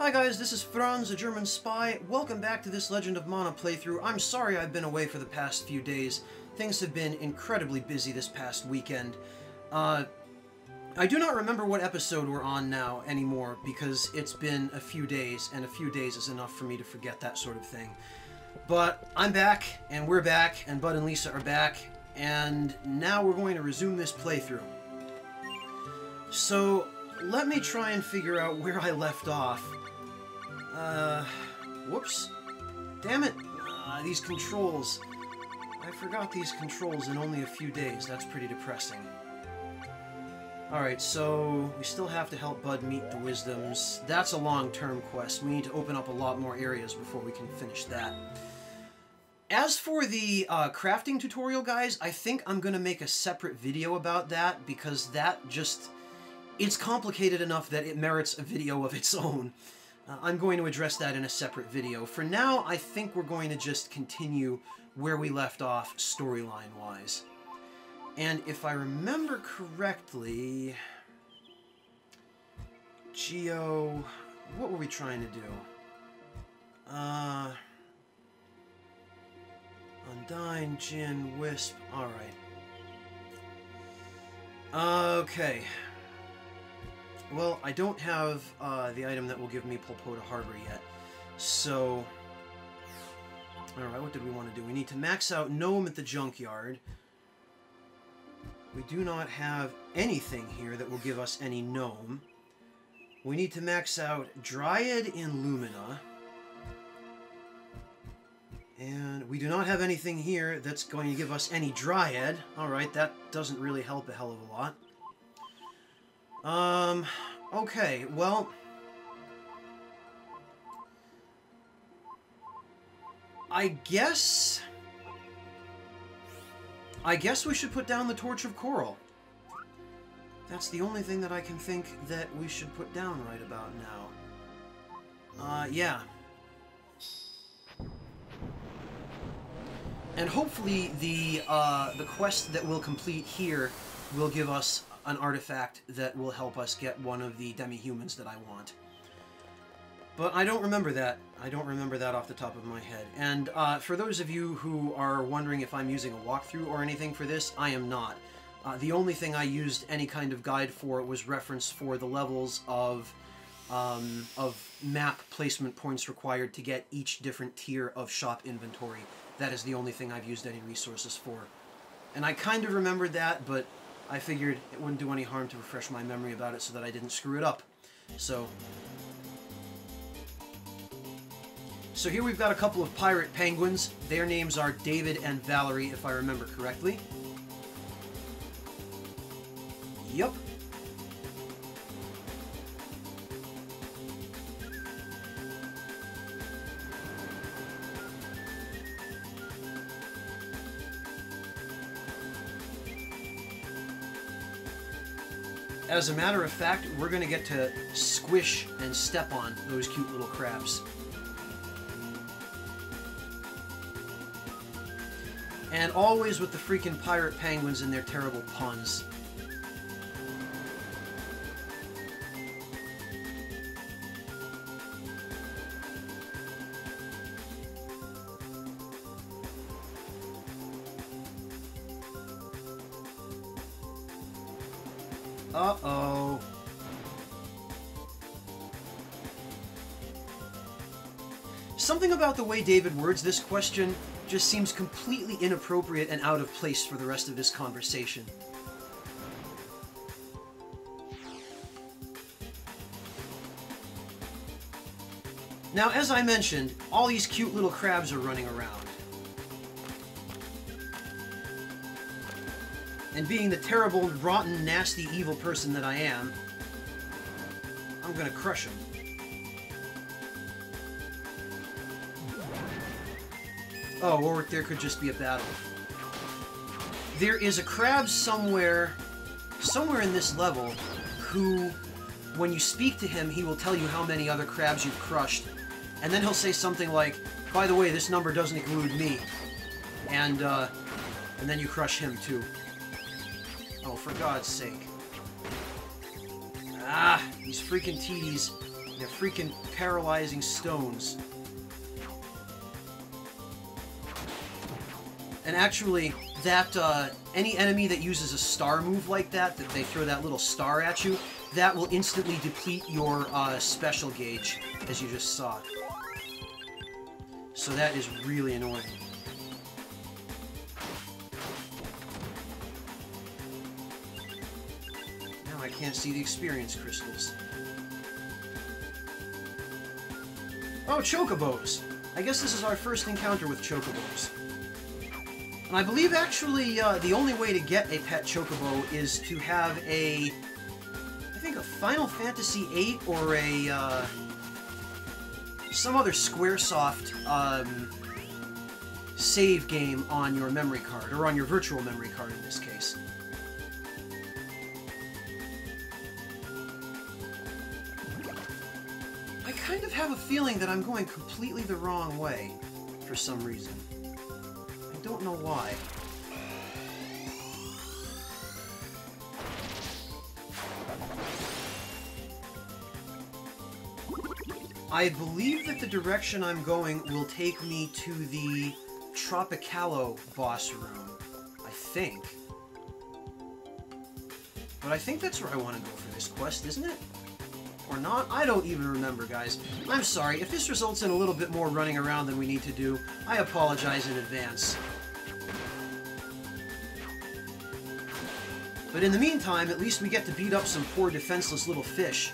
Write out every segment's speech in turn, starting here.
Hi guys, this is Franz, a German spy. Welcome back to this Legend of Mana playthrough. I'm sorry I've been away for the past few days. Things have been incredibly busy this past weekend. Uh, I do not remember what episode we're on now anymore because it's been a few days, and a few days is enough for me to forget that sort of thing. But I'm back, and we're back, and Bud and Lisa are back, and now we're going to resume this playthrough. So, let me try and figure out where I left off. Uh, whoops. Damn it. Uh, these controls. I forgot these controls in only a few days. That's pretty depressing. Alright, so we still have to help Bud meet the Wisdoms. That's a long-term quest. We need to open up a lot more areas before we can finish that. As for the uh, crafting tutorial, guys, I think I'm going to make a separate video about that because that just... It's complicated enough that it merits a video of its own. Uh, I'm going to address that in a separate video. For now, I think we're going to just continue where we left off storyline-wise. And if I remember correctly... Geo... What were we trying to do? Uh... Undine, Jinn, Wisp... Alright. Okay. Well, I don't have uh, the item that will give me Polpota Harbor yet. So... Alright, what did we want to do? We need to max out Gnome at the Junkyard. We do not have anything here that will give us any Gnome. We need to max out Dryad in Lumina. And we do not have anything here that's going to give us any Dryad. Alright, that doesn't really help a hell of a lot. Um, okay, well... I guess... I guess we should put down the Torch of Coral. That's the only thing that I can think that we should put down right about now. Uh, yeah. And hopefully the, uh, the quest that we'll complete here will give us an artifact that will help us get one of the demi-humans that I want. But I don't remember that. I don't remember that off the top of my head. And uh, for those of you who are wondering if I'm using a walkthrough or anything for this, I am not. Uh, the only thing I used any kind of guide for was reference for the levels of um, of map placement points required to get each different tier of shop inventory. That is the only thing I've used any resources for. And I kind of remembered that, but I figured it wouldn't do any harm to refresh my memory about it so that I didn't screw it up. So... So here we've got a couple of pirate penguins. Their names are David and Valerie, if I remember correctly. Yup. As a matter of fact, we're going to get to squish and step on those cute little crabs. And always with the freaking pirate penguins and their terrible puns. The way David words this question just seems completely inappropriate and out of place for the rest of this conversation. Now, as I mentioned, all these cute little crabs are running around. And being the terrible, rotten, nasty, evil person that I am, I'm gonna crush him. Oh, or there could just be a battle. There is a crab somewhere, somewhere in this level, who, when you speak to him, he will tell you how many other crabs you've crushed. And then he'll say something like, by the way, this number doesn't include me. And, uh, and then you crush him too. Oh, for God's sake. Ah, these freaking TDs They're freaking paralyzing stones. And actually, that uh, any enemy that uses a star move like that, that they throw that little star at you, that will instantly deplete your uh, special gauge, as you just saw. So that is really annoying. Now I can't see the experience crystals. Oh, chocobos! I guess this is our first encounter with chocobos. And I believe actually uh, the only way to get a pet chocobo is to have a, I think a Final Fantasy VIII or a, uh, some other Squaresoft um, save game on your memory card, or on your virtual memory card in this case. I kind of have a feeling that I'm going completely the wrong way for some reason. I don't know why. I believe that the direction I'm going will take me to the Tropicallo boss room. I think. But I think that's where I want to go for this quest, isn't it? Or not? I don't even remember, guys. I'm sorry. If this results in a little bit more running around than we need to do, I apologize in advance. But in the meantime, at least we get to beat up some poor defenseless little fish.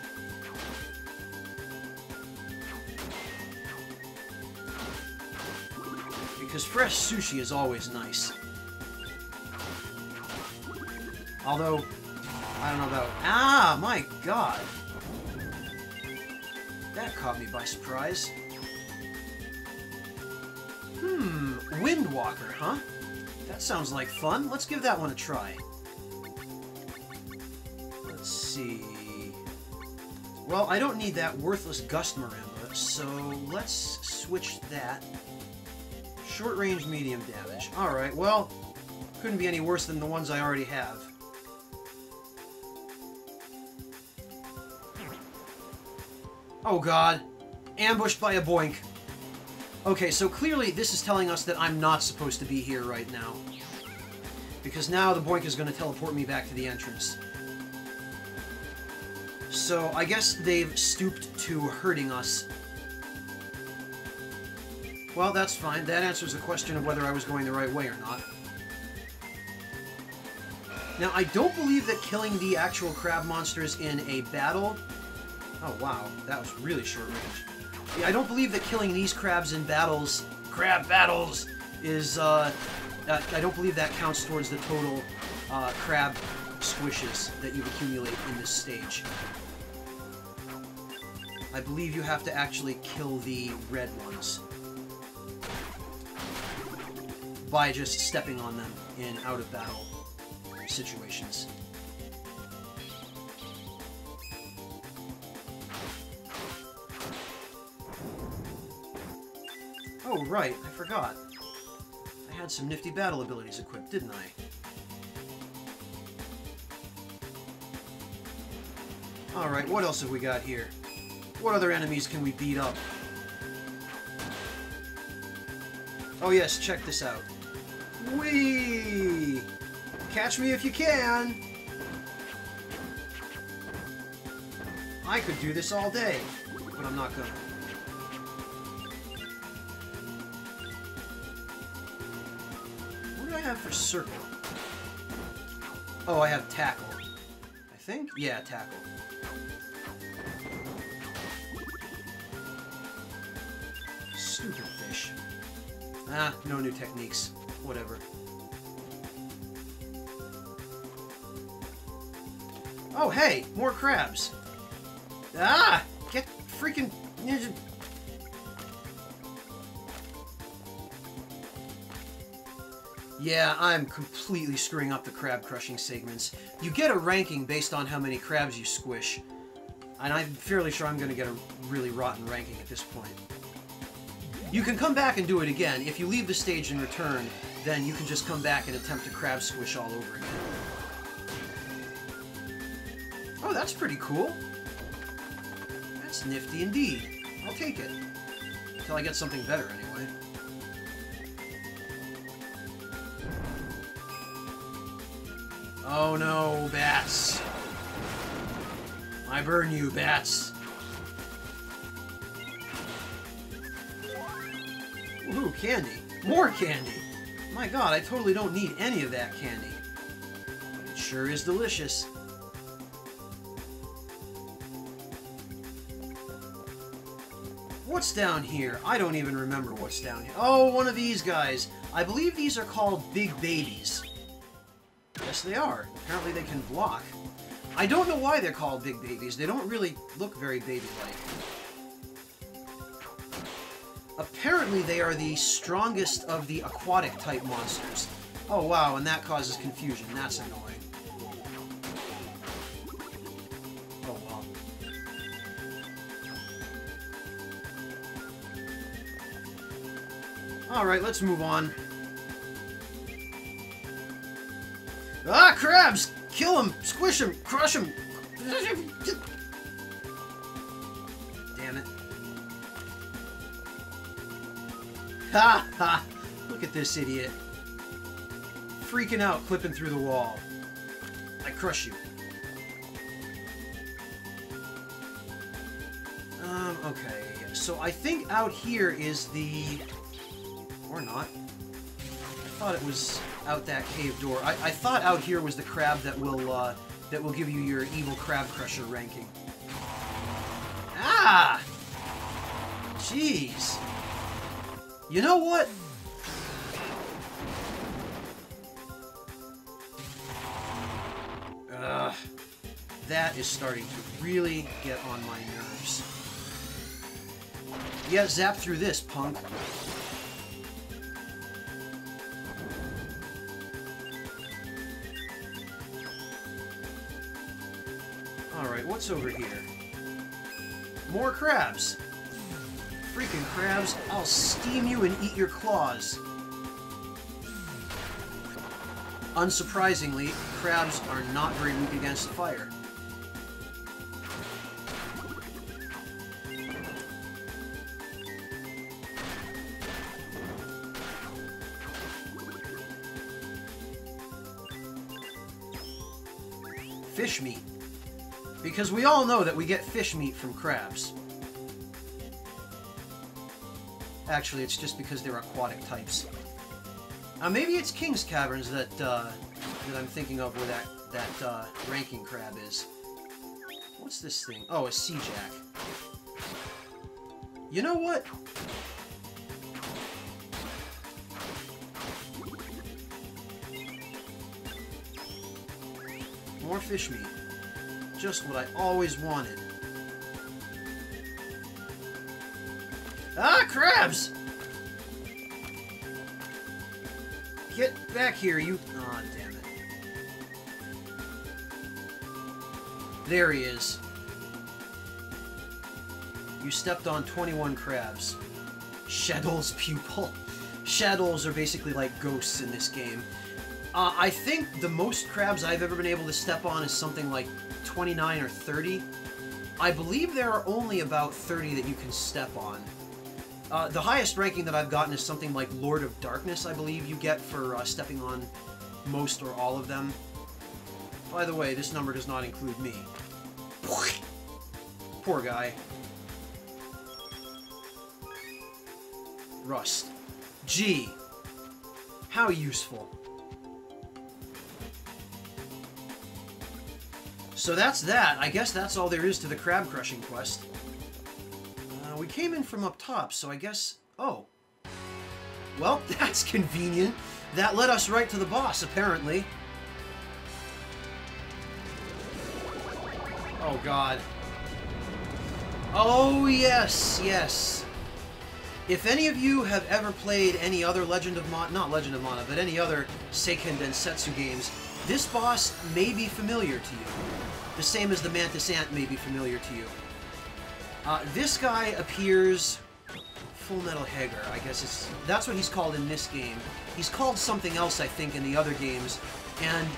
Because fresh sushi is always nice. Although, I don't know about... Ah, my god! That caught me by surprise. Hmm, Windwalker, huh? That sounds like fun. Let's give that one a try. See... Well, I don't need that worthless Gust Marimba, so let's switch that. Short range, medium damage. Alright, well, couldn't be any worse than the ones I already have. Oh god. Ambushed by a boink. Okay, so clearly this is telling us that I'm not supposed to be here right now. Because now the boink is going to teleport me back to the entrance. So I guess they've stooped to hurting us. Well, that's fine. That answers the question of whether I was going the right way or not. Now, I don't believe that killing the actual crab monsters in a battle Oh, wow. That was really short range. Yeah, I don't believe that killing these crabs in battles, crab battles, is, uh, I don't believe that counts towards the total uh, crab squishes that you accumulate in this stage. I believe you have to actually kill the red ones by just stepping on them in out-of-battle situations. Oh, right, I forgot. I had some nifty battle abilities equipped, didn't I? Alright, what else have we got here? What other enemies can we beat up? Oh yes, check this out. Whee! Catch me if you can! I could do this all day, but I'm not gonna. What do I have for circle? Oh, I have tackle. I think? Yeah, tackle. Ah, no new techniques. Whatever. Oh, hey! More crabs! Ah! Get freaking... Yeah, I'm completely screwing up the crab crushing segments. You get a ranking based on how many crabs you squish. And I'm fairly sure I'm going to get a really rotten ranking at this point. You can come back and do it again. If you leave the stage and return, then you can just come back and attempt to crab squish all over again. Oh, that's pretty cool. That's nifty indeed. I'll take it. Until I get something better, anyway. Oh no, bats. I burn you, bats. Ooh, candy. More candy! My god, I totally don't need any of that candy. But it sure is delicious. What's down here? I don't even remember what's down here. Oh, one of these guys. I believe these are called Big Babies. Yes, they are. Apparently they can block. I don't know why they're called Big Babies. They don't really look very baby-like. Apparently they are the strongest of the aquatic type monsters. Oh wow, and that causes confusion. That's annoying. Oh well. Alright, let's move on. Ah, crabs! Kill them! Squish them! Crush them! Ha ha! Look at this idiot. Freaking out, clipping through the wall. I crush you. Um, okay. So I think out here is the... Or not. I thought it was out that cave door. I, I thought out here was the crab that will, uh, that will give you your evil crab crusher ranking. Ah! Jeez. You know what? Ugh. That is starting to really get on my nerves. Yeah, zap through this, punk. Alright, what's over here? More crabs! Freaking crabs, I'll steam you and eat your claws. Unsurprisingly, crabs are not very weak against the fire. Fish meat. Because we all know that we get fish meat from crabs. Actually, it's just because they're aquatic types. Uh, maybe it's King's Caverns that uh, that I'm thinking of where that, that uh, ranking crab is. What's this thing? Oh, a sea jack. You know what? More fish meat. Just what I always wanted. Ah, crabs! Get back here, you... Aw, oh, damn it. There he is. You stepped on 21 crabs. Shaddol's pupil. Shadows are basically like ghosts in this game. Uh, I think the most crabs I've ever been able to step on is something like 29 or 30. I believe there are only about 30 that you can step on. Uh, the highest ranking that I've gotten is something like Lord of Darkness, I believe you get for uh, stepping on most or all of them. By the way, this number does not include me. Poor guy. Rust. Gee. How useful. So that's that. I guess that's all there is to the crab crushing quest. Came in from up top, so I guess... Oh. Well, that's convenient. That led us right to the boss, apparently. Oh, God. Oh, yes, yes. If any of you have ever played any other Legend of Mana, not Legend of Mana, but any other Seiken Densetsu games, this boss may be familiar to you. The same as the Mantis Ant may be familiar to you. Uh, this guy appears... Full Metal Hugger, I guess it's... That's what he's called in this game. He's called something else, I think, in the other games. And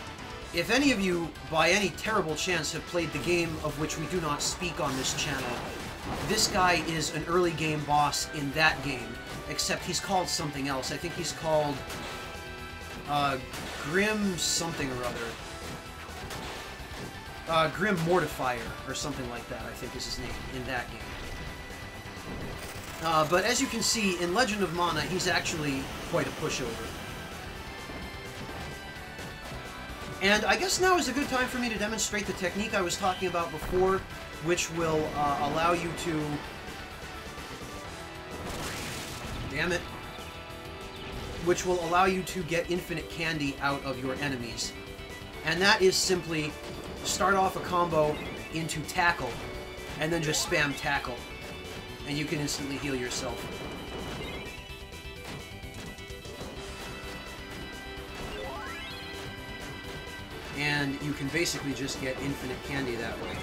if any of you, by any terrible chance, have played the game of which we do not speak on this channel, this guy is an early game boss in that game, except he's called something else. I think he's called uh, Grim something or other. Uh, Grim Mortifier, or something like that, I think is his name, in that game. Uh, but as you can see, in Legend of Mana, he's actually quite a pushover. And I guess now is a good time for me to demonstrate the technique I was talking about before, which will uh, allow you to... Damn it. Which will allow you to get infinite candy out of your enemies. And that is simply start off a combo into tackle, and then just spam tackle. And you can instantly heal yourself. And you can basically just get infinite candy that way.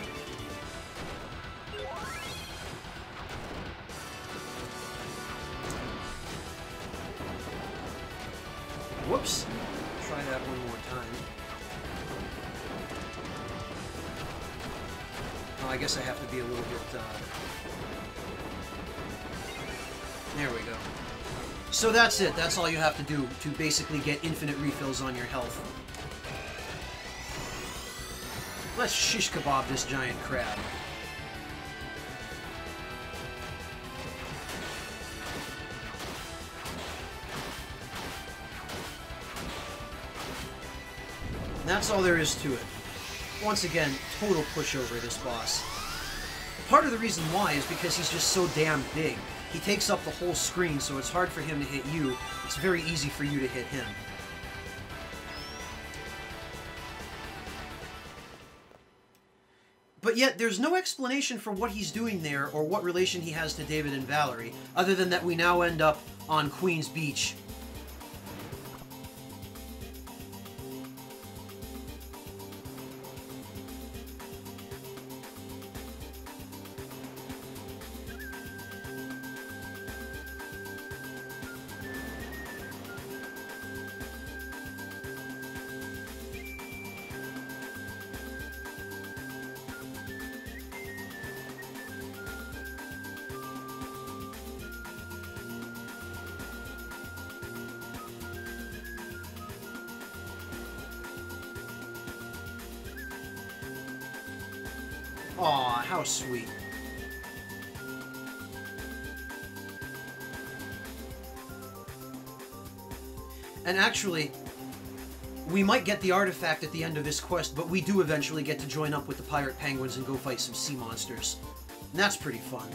That's it. That's all you have to do to basically get infinite refills on your health. Let's shish kebab this giant crab. that's all there is to it. Once again, total pushover this boss. Part of the reason why is because he's just so damn big. He takes up the whole screen, so it's hard for him to hit you. It's very easy for you to hit him. But yet, there's no explanation for what he's doing there or what relation he has to David and Valerie, other than that we now end up on Queen's Beach. And actually, we might get the artifact at the end of this quest, but we do eventually get to join up with the pirate penguins and go fight some sea monsters. And that's pretty fun.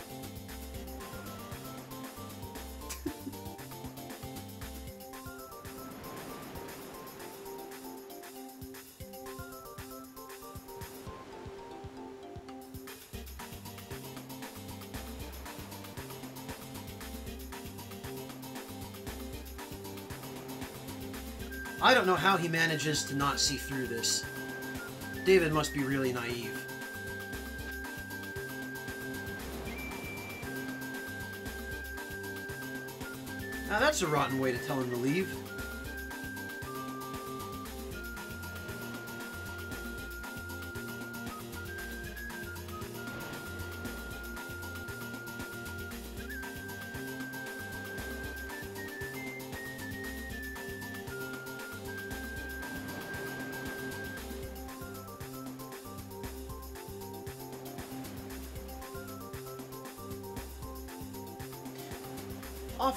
How he manages to not see through this. David must be really naive. Now that's a rotten way to tell him to leave.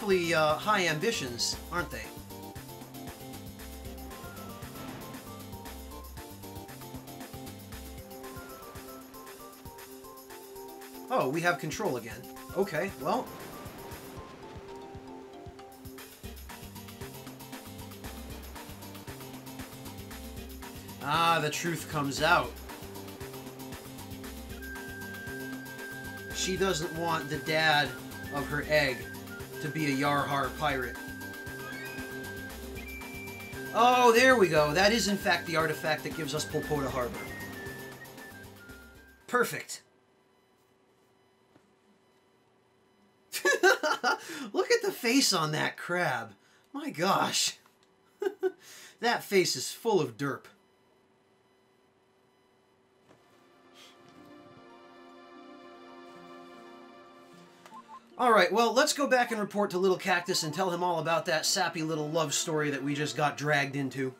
Awfully uh, high ambitions, aren't they? Oh, we have control again. Okay, well... Ah, the truth comes out. She doesn't want the dad of her egg to be a Yarhar pirate. Oh, there we go. That is, in fact, the artifact that gives us Polpota Harbor. Perfect. Look at the face on that crab. My gosh. that face is full of derp. Well, let's go back and report to Little Cactus and tell him all about that sappy little love story that we just got dragged into.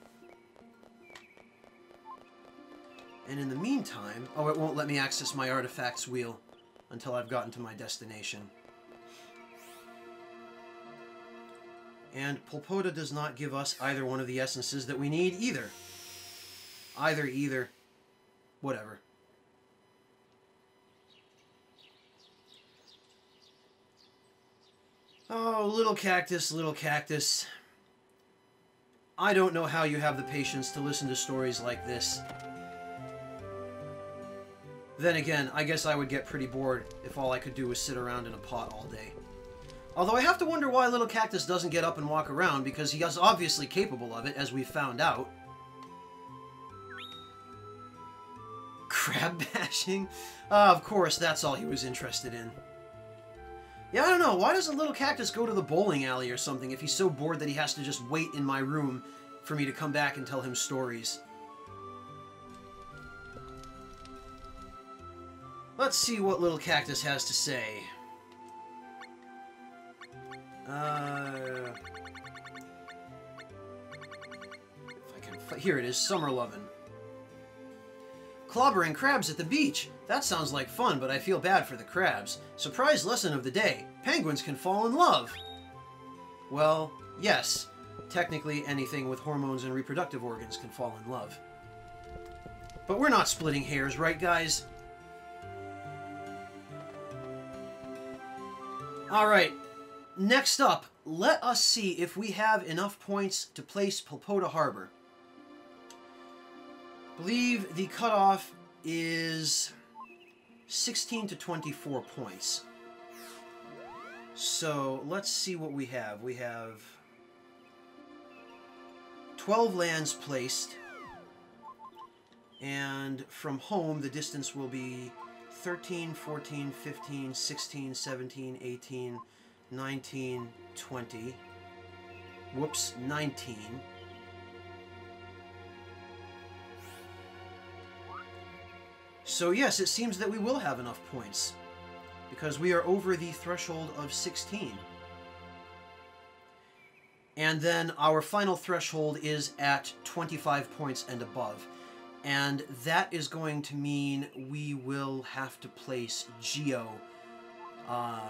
And in the meantime... Oh, it won't let me access my artifacts wheel until I've gotten to my destination. And Polpota does not give us either one of the essences that we need either. Either, either. Whatever. Oh, little cactus, little cactus. I don't know how you have the patience to listen to stories like this. Then again, I guess I would get pretty bored if all I could do was sit around in a pot all day. Although I have to wonder why Little Cactus doesn't get up and walk around, because he is obviously capable of it, as we've found out. Crab bashing? Uh, of course, that's all he was interested in. Yeah, I don't know. Why doesn't Little Cactus go to the bowling alley or something if he's so bored that he has to just wait in my room for me to come back and tell him stories? Let's see what Little Cactus has to say. Uh, if I can, here it is, Summer Lovin'. Clobbering crabs at the beach. That sounds like fun, but I feel bad for the crabs. Surprise lesson of the day. Penguins can fall in love. Well, yes. Technically, anything with hormones and reproductive organs can fall in love. But we're not splitting hairs, right, guys? Alright, next up, let us see if we have enough points to place Polpota Harbor. Believe the cutoff is 16 to 24 points. So let's see what we have. We have 12 lands placed. And from home, the distance will be 13, 14, 15, 16, 17, 18, 19, 20. Whoops, 19. So yes, it seems that we will have enough points, because we are over the threshold of 16. And then our final threshold is at 25 points and above. And that is going to mean we will have to place Geo uh,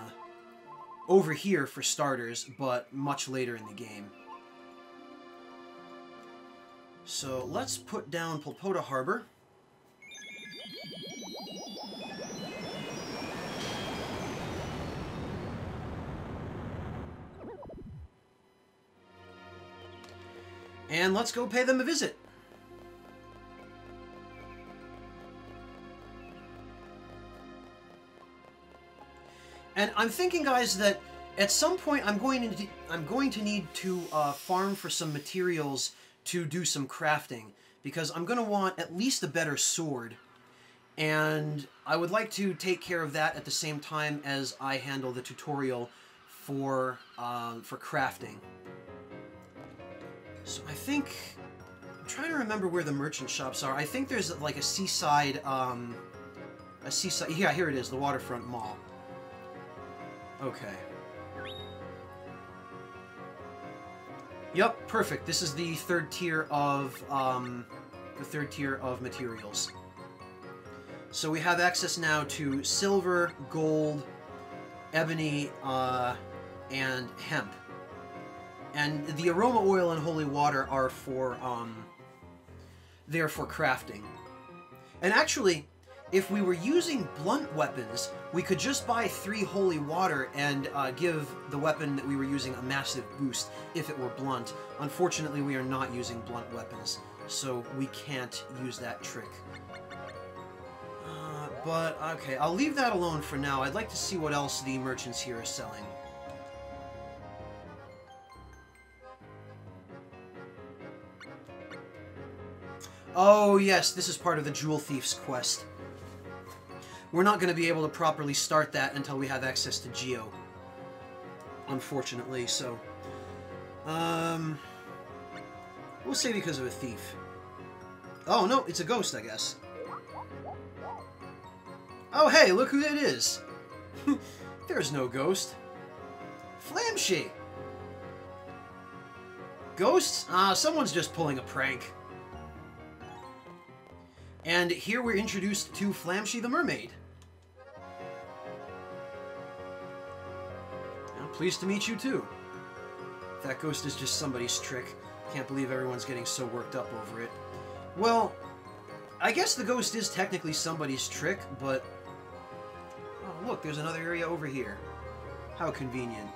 over here for starters, but much later in the game. So let's put down Polpota Harbor. And let's go pay them a visit. And I'm thinking, guys, that at some point I'm going to I'm going to need to uh, farm for some materials to do some crafting because I'm going to want at least a better sword, and I would like to take care of that at the same time as I handle the tutorial for um, for crafting. So I think I'm trying to remember where the merchant shops are. I think there's like a seaside um, a seaside. Yeah, here it is, the waterfront mall. Okay. Yep, perfect. This is the third tier of, um, the third tier of materials. So we have access now to silver, gold, ebony, uh, and hemp. And the aroma oil and holy water are for, um, they're for crafting. And actually, if we were using blunt weapons, we could just buy three holy water and uh, give the weapon that we were using a massive boost if it were blunt. Unfortunately, we are not using blunt weapons, so we can't use that trick. Uh, but, okay, I'll leave that alone for now. I'd like to see what else the merchants here are selling. Oh, yes, this is part of the Jewel Thief's quest. We're not going to be able to properly start that until we have access to Geo. Unfortunately, so... Um... We'll say because of a thief. Oh, no, it's a ghost, I guess. Oh, hey, look who it is! There's no ghost. Flamshy! Ghosts? Ah, someone's just pulling a prank. And here we're introduced to Flamshy the Mermaid. Well, pleased to meet you too. That ghost is just somebody's trick. Can't believe everyone's getting so worked up over it. Well, I guess the ghost is technically somebody's trick, but... Oh, look, there's another area over here. How convenient.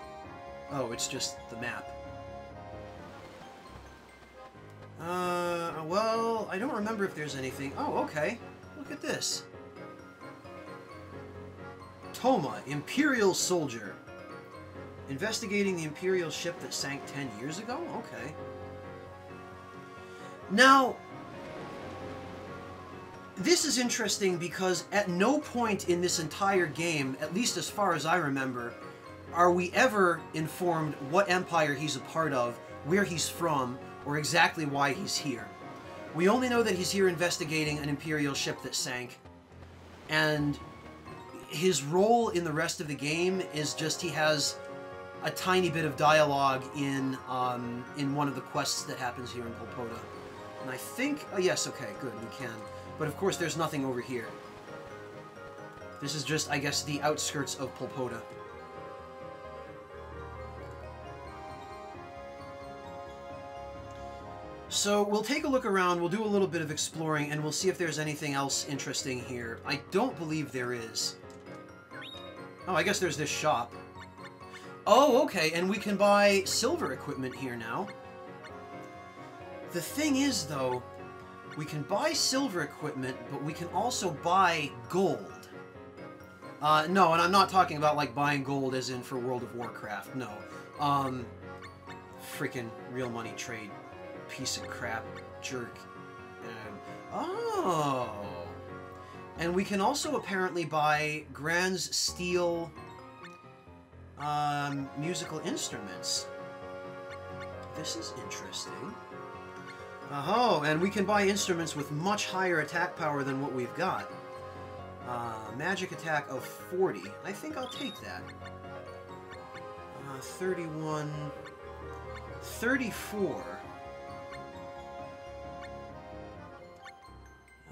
Oh, it's just the map. Uh, well, I don't remember if there's anything. Oh, okay. Look at this. Toma, Imperial Soldier. Investigating the Imperial ship that sank 10 years ago? Okay. Now, this is interesting because at no point in this entire game, at least as far as I remember, are we ever informed what empire he's a part of, where he's from, or exactly why he's here. We only know that he's here investigating an Imperial ship that sank, and his role in the rest of the game is just he has a tiny bit of dialogue in um, in one of the quests that happens here in Polpota. And I think, oh yes, okay, good, we can. But of course there's nothing over here. This is just, I guess, the outskirts of Polpota. So we'll take a look around, we'll do a little bit of exploring, and we'll see if there's anything else interesting here. I don't believe there is. Oh, I guess there's this shop. Oh, okay, and we can buy silver equipment here now. The thing is, though, we can buy silver equipment, but we can also buy gold. Uh, no, and I'm not talking about, like, buying gold as in for World of Warcraft, no. Um, freaking real money trade piece of crap jerk. And, oh! And we can also apparently buy Granz steel um, musical instruments. This is interesting. Oh, and we can buy instruments with much higher attack power than what we've got. Uh, magic attack of 40. I think I'll take that. Uh, 31... 34.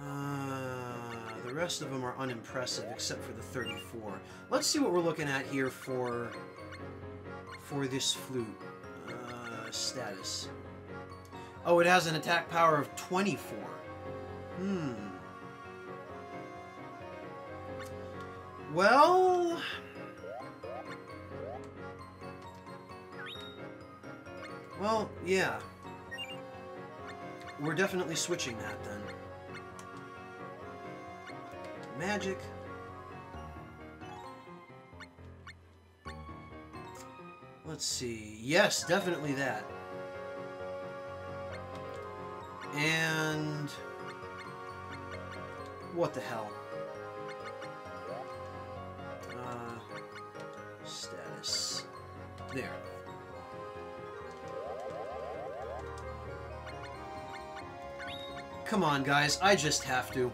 Uh, the rest of them are unimpressive, except for the 34. Let's see what we're looking at here for for this flute. Uh, status. Oh, it has an attack power of 24. Hmm. Well... Well, yeah. We're definitely switching that then magic. Let's see. Yes, definitely that. And... What the hell? Uh, status. There. Come on, guys. I just have to.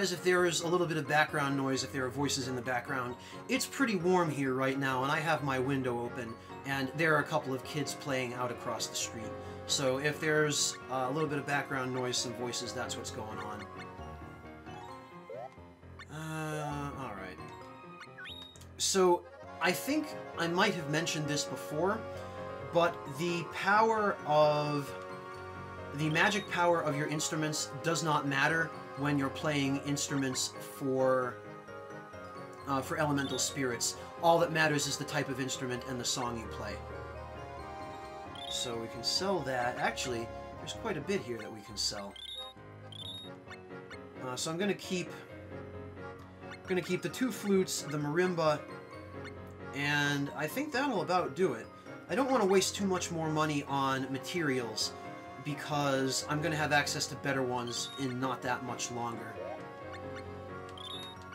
Apologize if there is a little bit of background noise, if there are voices in the background. It's pretty warm here right now, and I have my window open, and there are a couple of kids playing out across the street. So if there's a little bit of background noise, some voices, that's what's going on. Uh, alright. So, I think I might have mentioned this before, but the power of the magic power of your instruments does not matter when you're playing instruments for uh, for elemental spirits. All that matters is the type of instrument and the song you play. So we can sell that. Actually, there's quite a bit here that we can sell. Uh, so I'm to keep going to keep the two flutes, the marimba, and I think that'll about do it. I don't want to waste too much more money on materials because I'm going to have access to better ones in not that much longer.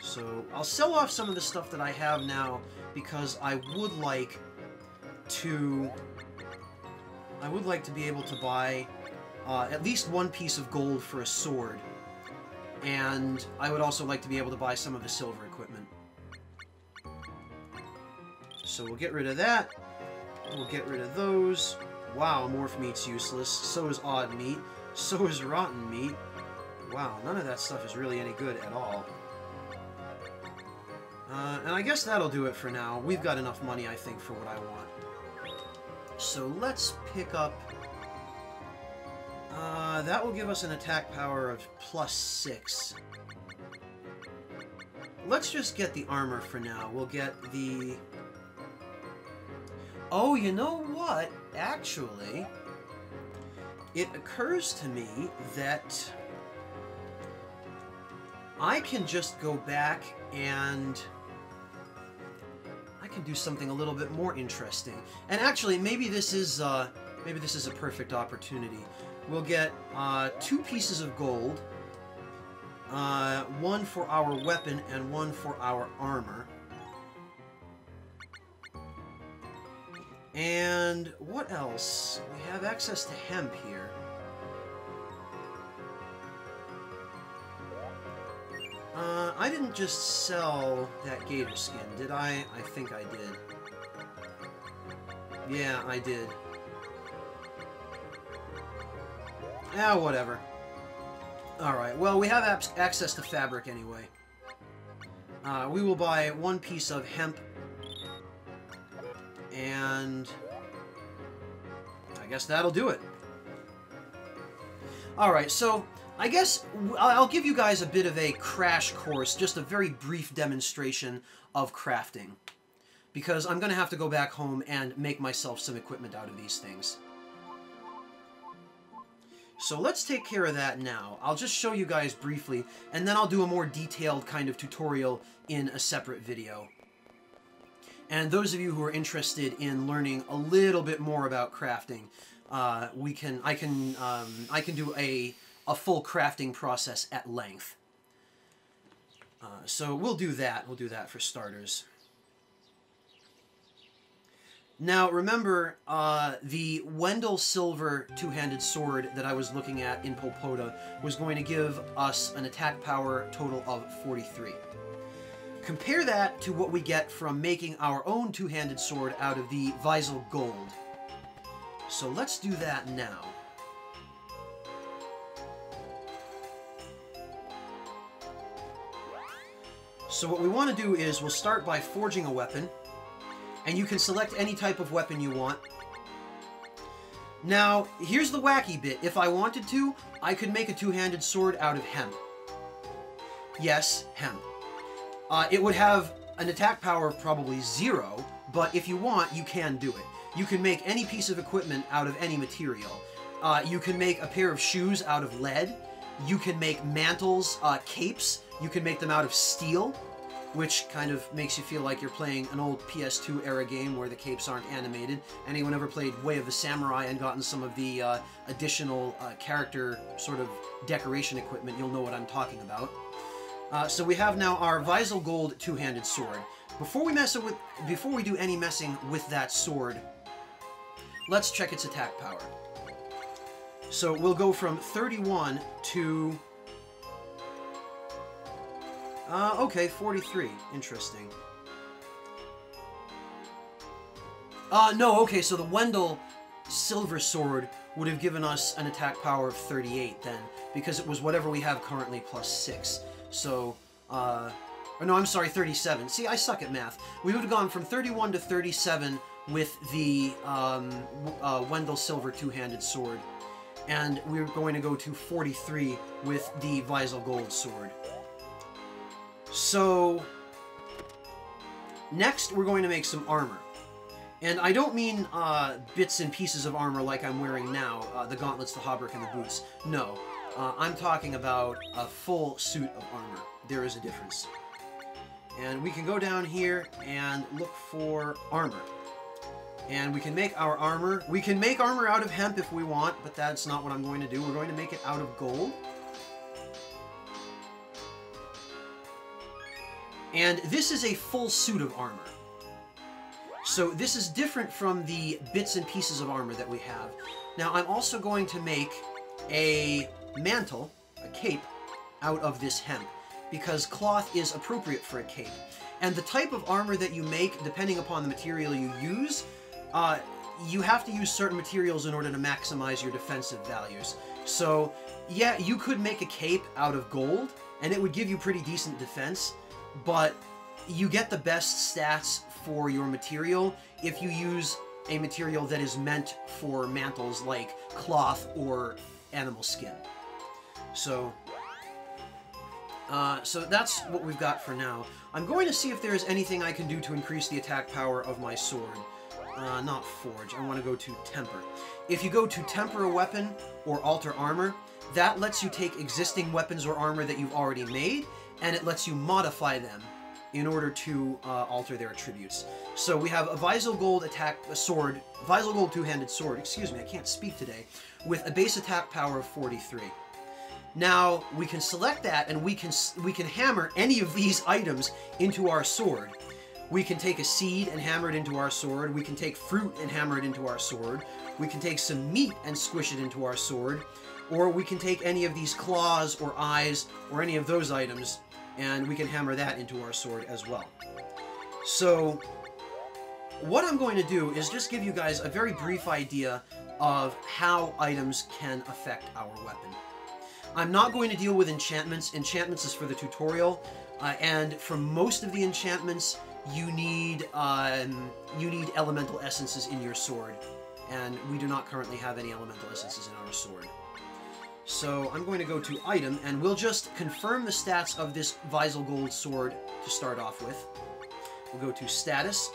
So I'll sell off some of the stuff that I have now because I would like to... I would like to be able to buy uh, at least one piece of gold for a sword. And I would also like to be able to buy some of the silver equipment. So we'll get rid of that. We'll get rid of those. Wow, morph meat's useless. So is odd meat. So is rotten meat. Wow, none of that stuff is really any good at all. Uh, and I guess that'll do it for now. We've got enough money, I think, for what I want. So let's pick up... Uh, that will give us an attack power of plus 6. Let's just get the armor for now. We'll get the Oh, you know what? Actually, it occurs to me that I can just go back and I can do something a little bit more interesting. And actually, maybe this is uh, maybe this is a perfect opportunity. We'll get uh, two pieces of gold, uh, one for our weapon and one for our armor. And what else? We have access to hemp here. Uh, I didn't just sell that gator skin, did I? I think I did. Yeah, I did. Ah, whatever. Alright, well, we have access to fabric anyway. Uh, we will buy one piece of hemp and I guess that'll do it. Alright, so I guess I'll give you guys a bit of a crash course, just a very brief demonstration of crafting. Because I'm going to have to go back home and make myself some equipment out of these things. So let's take care of that now. I'll just show you guys briefly, and then I'll do a more detailed kind of tutorial in a separate video. And those of you who are interested in learning a little bit more about crafting, uh, we can I can um, I can do a a full crafting process at length. Uh, so we'll do that. We'll do that for starters. Now remember, uh, the Wendel Silver two-handed sword that I was looking at in Polpota was going to give us an attack power total of 43. Compare that to what we get from making our own two-handed sword out of the Vizel Gold. So let's do that now. So what we want to do is we'll start by forging a weapon, and you can select any type of weapon you want. Now, here's the wacky bit. If I wanted to, I could make a two-handed sword out of hemp. Yes, hemp. Uh, it would have an attack power of probably zero, but if you want, you can do it. You can make any piece of equipment out of any material. Uh, you can make a pair of shoes out of lead. You can make mantles, uh, capes. You can make them out of steel, which kind of makes you feel like you're playing an old PS2 era game where the capes aren't animated. Anyone ever played Way of the Samurai and gotten some of the uh, additional uh, character sort of decoration equipment, you'll know what I'm talking about. Uh, so we have now our Vizel Gold two-handed sword. Before we mess with, before we do any messing with that sword, let's check its attack power. So we'll go from 31 to... Uh, okay, 43. Interesting. Uh, no, okay, so the Wendel Silver Sword would have given us an attack power of 38 then, because it was whatever we have currently plus 6. So, uh, or no, I'm sorry, 37. See, I suck at math. We would have gone from 31 to 37 with the um, uh, Wendel Silver two-handed sword. And we are going to go to 43 with the Vizel Gold sword. So, next we're going to make some armor. And I don't mean uh, bits and pieces of armor like I'm wearing now, uh, the gauntlets, the hauberk, and the boots. No, uh, I'm talking about a full suit of armor. There is a difference. And we can go down here and look for armor. And we can make our armor. We can make armor out of hemp if we want, but that's not what I'm going to do. We're going to make it out of gold. And this is a full suit of armor. So this is different from the bits and pieces of armor that we have. Now I'm also going to make a mantle, a cape, out of this hemp because cloth is appropriate for a cape. And the type of armor that you make, depending upon the material you use, uh, you have to use certain materials in order to maximize your defensive values. So, yeah, you could make a cape out of gold, and it would give you pretty decent defense, but you get the best stats for your material if you use a material that is meant for mantles like cloth or animal skin. So, uh, so that's what we've got for now. I'm going to see if there's anything I can do to increase the attack power of my sword. Uh, not Forge, I want to go to Temper. If you go to Temper a weapon or Alter Armor, that lets you take existing weapons or armor that you've already made, and it lets you modify them in order to uh, alter their attributes. So we have a Vizel Gold attack a sword, Vizel Gold two-handed sword, excuse me, I can't speak today, with a base attack power of 43. Now we can select that and we can we can hammer any of these items into our sword. We can take a seed and hammer it into our sword. We can take fruit and hammer it into our sword. We can take some meat and squish it into our sword. Or we can take any of these claws or eyes or any of those items and we can hammer that into our sword as well. So what I'm going to do is just give you guys a very brief idea of how items can affect our weapon. I'm not going to deal with enchantments. Enchantments is for the tutorial, uh, and for most of the enchantments, you need um, you need elemental essences in your sword, and we do not currently have any elemental essences in our sword. So I'm going to go to item, and we'll just confirm the stats of this Vizel Gold sword to start off with. We'll go to status,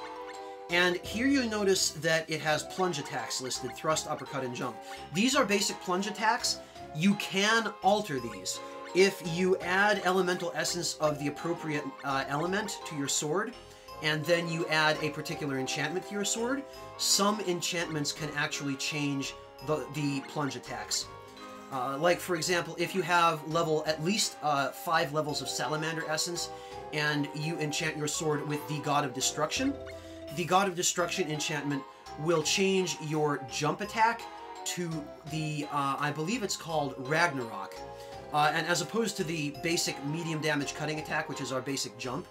and here you notice that it has plunge attacks listed, thrust, uppercut, and jump. These are basic plunge attacks, you can alter these. If you add elemental essence of the appropriate uh, element to your sword, and then you add a particular enchantment to your sword, some enchantments can actually change the, the plunge attacks. Uh, like, for example, if you have level at least uh, five levels of Salamander Essence, and you enchant your sword with the God of Destruction, the God of Destruction enchantment will change your jump attack to the, uh, I believe it's called Ragnarok. Uh, and as opposed to the basic medium damage cutting attack, which is our basic jump,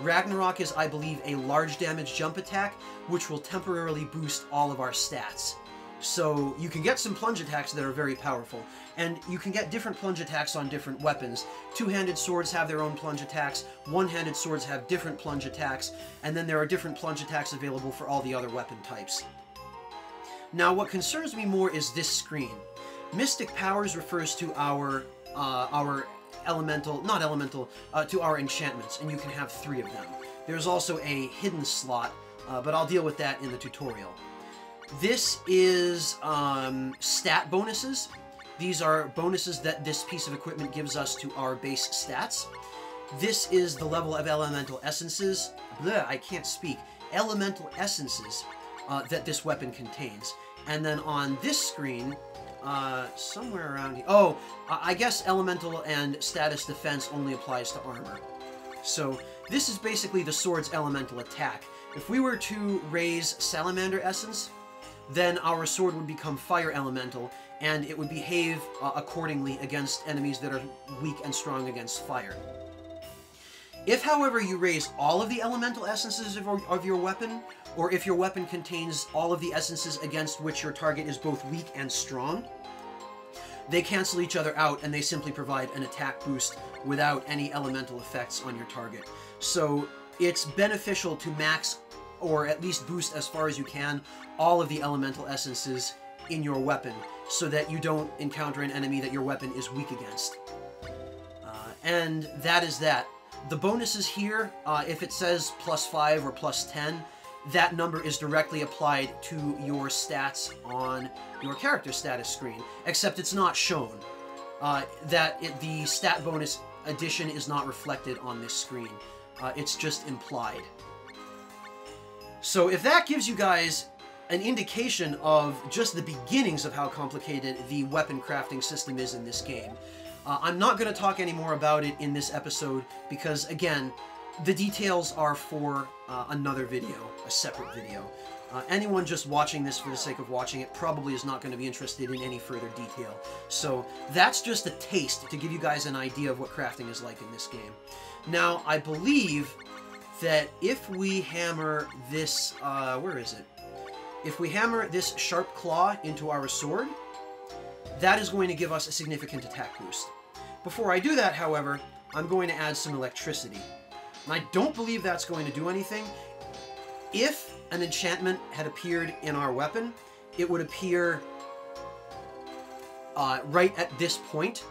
Ragnarok is, I believe, a large damage jump attack, which will temporarily boost all of our stats. So you can get some plunge attacks that are very powerful, and you can get different plunge attacks on different weapons. Two-handed swords have their own plunge attacks, one-handed swords have different plunge attacks, and then there are different plunge attacks available for all the other weapon types. Now, what concerns me more is this screen. Mystic Powers refers to our, uh, our elemental, not elemental, uh, to our enchantments, and you can have three of them. There's also a hidden slot, uh, but I'll deal with that in the tutorial. This is um, stat bonuses. These are bonuses that this piece of equipment gives us to our base stats. This is the level of elemental essences. Bleh, I can't speak. Elemental essences uh, that this weapon contains. And then on this screen, uh, somewhere around here, oh, I guess elemental and status defense only applies to armor. So this is basically the sword's elemental attack. If we were to raise salamander essence, then our sword would become fire elemental, and it would behave uh, accordingly against enemies that are weak and strong against fire. If, however, you raise all of the elemental essences of, of, your weapon, or if your weapon contains all of the essences against which your target is both weak and strong, they cancel each other out and they simply provide an attack boost without any elemental effects on your target. So it's beneficial to max, or at least boost as far as you can, all of the elemental essences in your weapon so that you don't encounter an enemy that your weapon is weak against. Uh, and that is that. The bonuses here, uh, if it says plus 5 or plus 10, that number is directly applied to your stats on your character status screen, except it's not shown. Uh, that it, the stat bonus addition is not reflected on this screen. Uh, it's just implied. So if that gives you guys an indication of just the beginnings of how complicated the weapon crafting system is in this game. Uh, I'm not going to talk any more about it in this episode because, again, the details are for uh, another video, a separate video. Uh, anyone just watching this for the sake of watching it probably is not going to be interested in any further detail. So that's just a taste to give you guys an idea of what crafting is like in this game. Now, I believe that if we hammer this, uh, where is it? If we hammer this sharp claw into our sword, that is going to give us a significant attack boost. Before I do that, however, I'm going to add some electricity. And I don't believe that's going to do anything. If an enchantment had appeared in our weapon, it would appear uh, right at this point.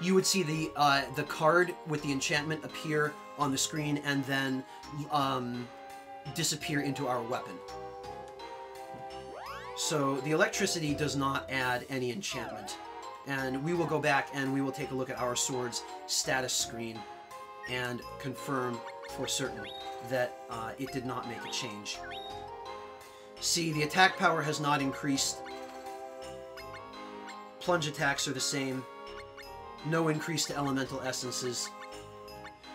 You would see the uh, the card with the enchantment appear on the screen and then um, disappear into our weapon. So the electricity does not add any enchantment. And we will go back and we will take a look at our sword's status screen and confirm for certain that uh, it did not make a change. See, the attack power has not increased. Plunge attacks are the same. No increase to elemental essences.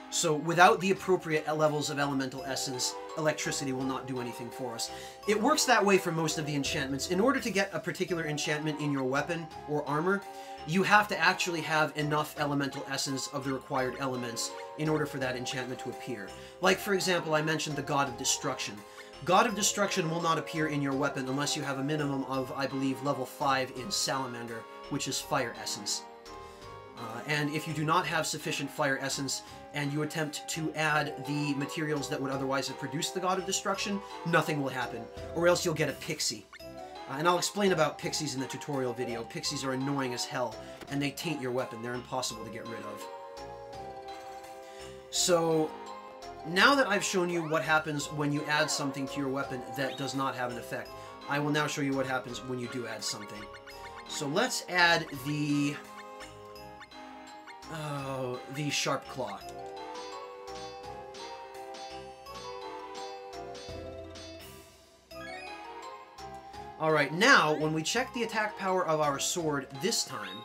So without the appropriate levels of elemental essence, electricity will not do anything for us. It works that way for most of the enchantments. In order to get a particular enchantment in your weapon or armor, you have to actually have enough elemental essence of the required elements in order for that enchantment to appear. Like, for example, I mentioned the God of Destruction. God of Destruction will not appear in your weapon unless you have a minimum of, I believe, level 5 in Salamander, which is Fire Essence. Uh, and if you do not have sufficient Fire Essence, and you attempt to add the materials that would otherwise have produced the God of Destruction, nothing will happen. Or else you'll get a pixie. Uh, and I'll explain about pixies in the tutorial video. Pixies are annoying as hell, and they taint your weapon. They're impossible to get rid of. So, now that I've shown you what happens when you add something to your weapon that does not have an effect, I will now show you what happens when you do add something. So let's add the... Oh, the Sharp Claw. Alright, now, when we check the attack power of our sword this time...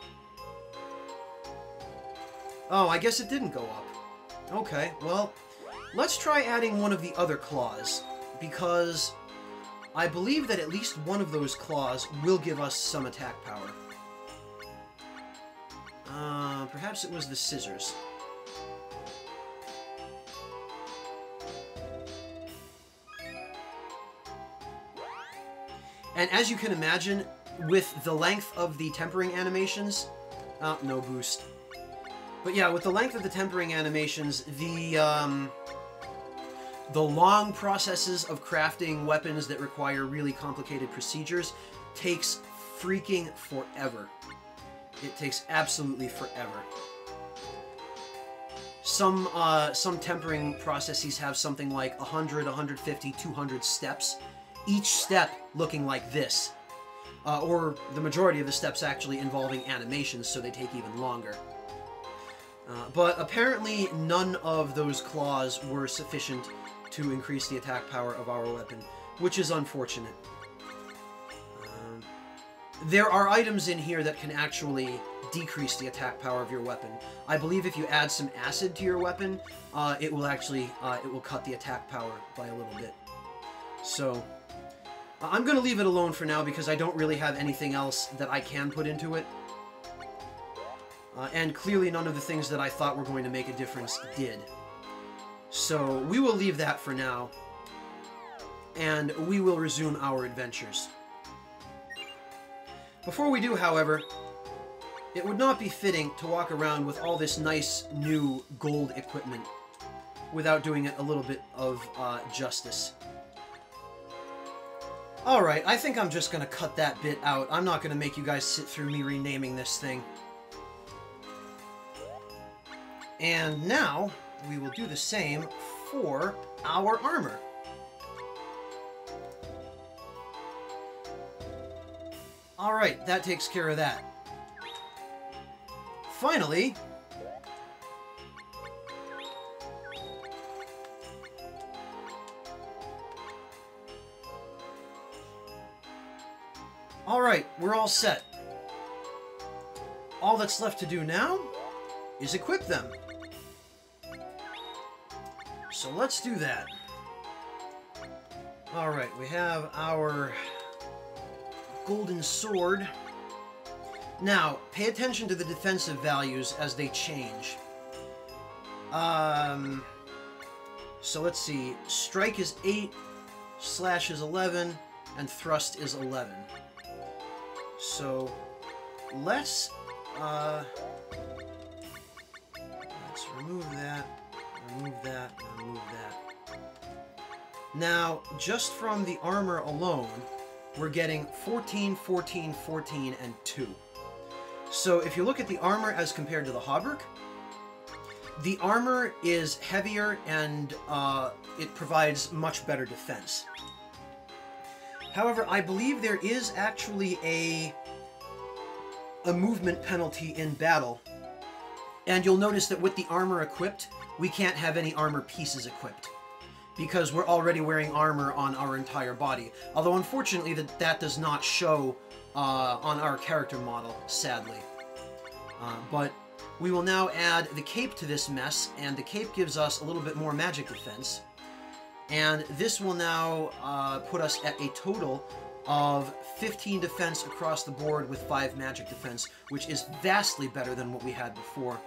Oh, I guess it didn't go up. Okay, well, let's try adding one of the other claws, because I believe that at least one of those claws will give us some attack power. Uh, perhaps it was the scissors. And as you can imagine, with the length of the tempering animations, oh, no boost. But yeah, with the length of the tempering animations, the, um, the long processes of crafting weapons that require really complicated procedures takes freaking forever. It takes absolutely forever. Some, uh, some tempering processes have something like 100, 150, 200 steps, each step looking like this. Uh, or the majority of the steps actually involving animations, so they take even longer. Uh, but apparently none of those claws were sufficient to increase the attack power of our weapon, which is unfortunate. There are items in here that can actually decrease the attack power of your weapon. I believe if you add some acid to your weapon, uh, it will actually, uh, it will cut the attack power by a little bit. So, I'm going to leave it alone for now because I don't really have anything else that I can put into it. Uh, and clearly none of the things that I thought were going to make a difference did. So we will leave that for now. And we will resume our adventures. Before we do, however, it would not be fitting to walk around with all this nice new gold equipment without doing it a little bit of uh, justice. Alright, I think I'm just going to cut that bit out. I'm not going to make you guys sit through me renaming this thing. And now, we will do the same for our armor. Alright, that takes care of that. Finally, Alright, we're all set. All that's left to do now is equip them. So let's do that. Alright, we have our golden sword. Now, pay attention to the defensive values as they change. Um, so let's see. Strike is 8, slash is 11, and thrust is 11. So, let's, uh, let's remove that, remove that, remove that. Now, just from the armor alone, we're getting 14, 14, 14, and 2. So if you look at the armor as compared to the Hauberk, the armor is heavier and uh, it provides much better defense. However, I believe there is actually a a movement penalty in battle. And you'll notice that with the armor equipped, we can't have any armor pieces equipped because we're already wearing armor on our entire body. Although unfortunately that, that does not show uh, on our character model, sadly. Uh, but we will now add the cape to this mess, and the cape gives us a little bit more magic defense. And this will now uh, put us at a total of 15 defense across the board with 5 magic defense, which is vastly better than what we had before.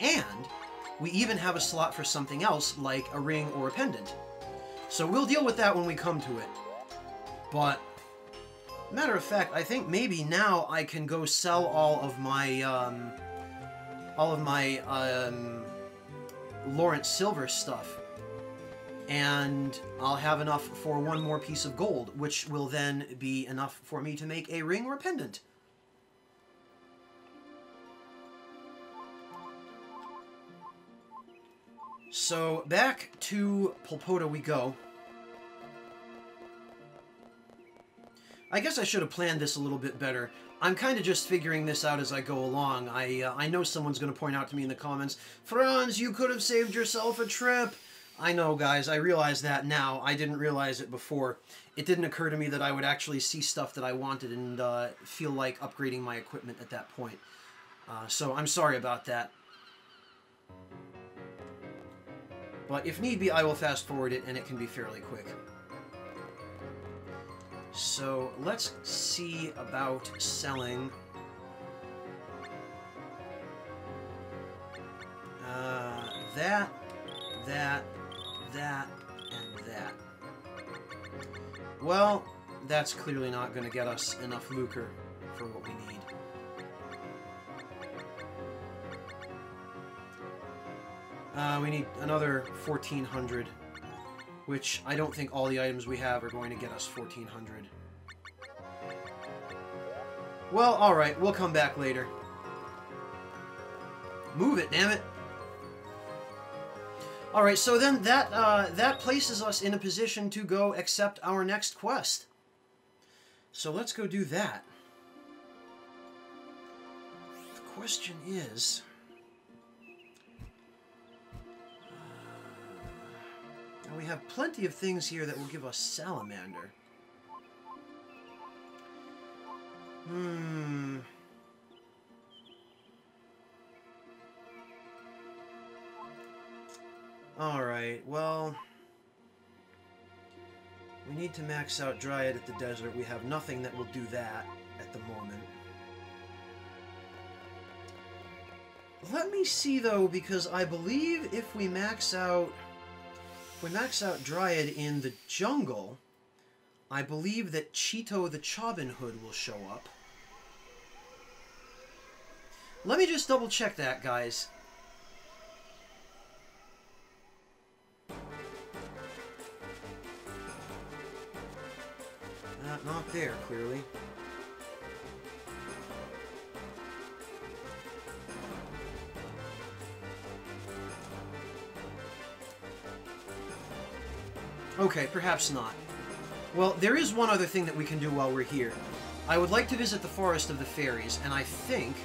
And we even have a slot for something else, like a ring or a pendant. So we'll deal with that when we come to it. But, matter of fact, I think maybe now I can go sell all of my, um, all of my, um, Lorant Silver stuff and I'll have enough for one more piece of gold, which will then be enough for me to make a ring or a pendant. So back to Polpota we go. I guess I should have planned this a little bit better. I'm kind of just figuring this out as I go along. I uh, I know someone's going to point out to me in the comments, Franz, you could have saved yourself a trip. I know, guys, I realize that now. I didn't realize it before. It didn't occur to me that I would actually see stuff that I wanted and uh, feel like upgrading my equipment at that point. Uh, so I'm sorry about that. But if need be, I will fast forward it and it can be fairly quick. So let's see about selling... Uh, that, that, that, and that. Well, that's clearly not going to get us enough lucre for what we need. Uh, we need another 1400 which I don't think all the items we have are going to get us 1400 Well, alright, we'll come back later. Move it, damn it! All right, so then that uh, that places us in a position to go accept our next quest. So let's go do that. The question is... Now we have plenty of things here that will give us Salamander. Hmm... Alright, well... We need to max out Dryad at the desert. We have nothing that will do that at the moment. Let me see, though, because I believe if we max out... We max out Dryad in the jungle, I believe that Cheeto the Chobin Hood will show up. Let me just double check that, guys. not there, clearly. Okay, perhaps not. Well, there is one other thing that we can do while we're here. I would like to visit the Forest of the Fairies, and I think...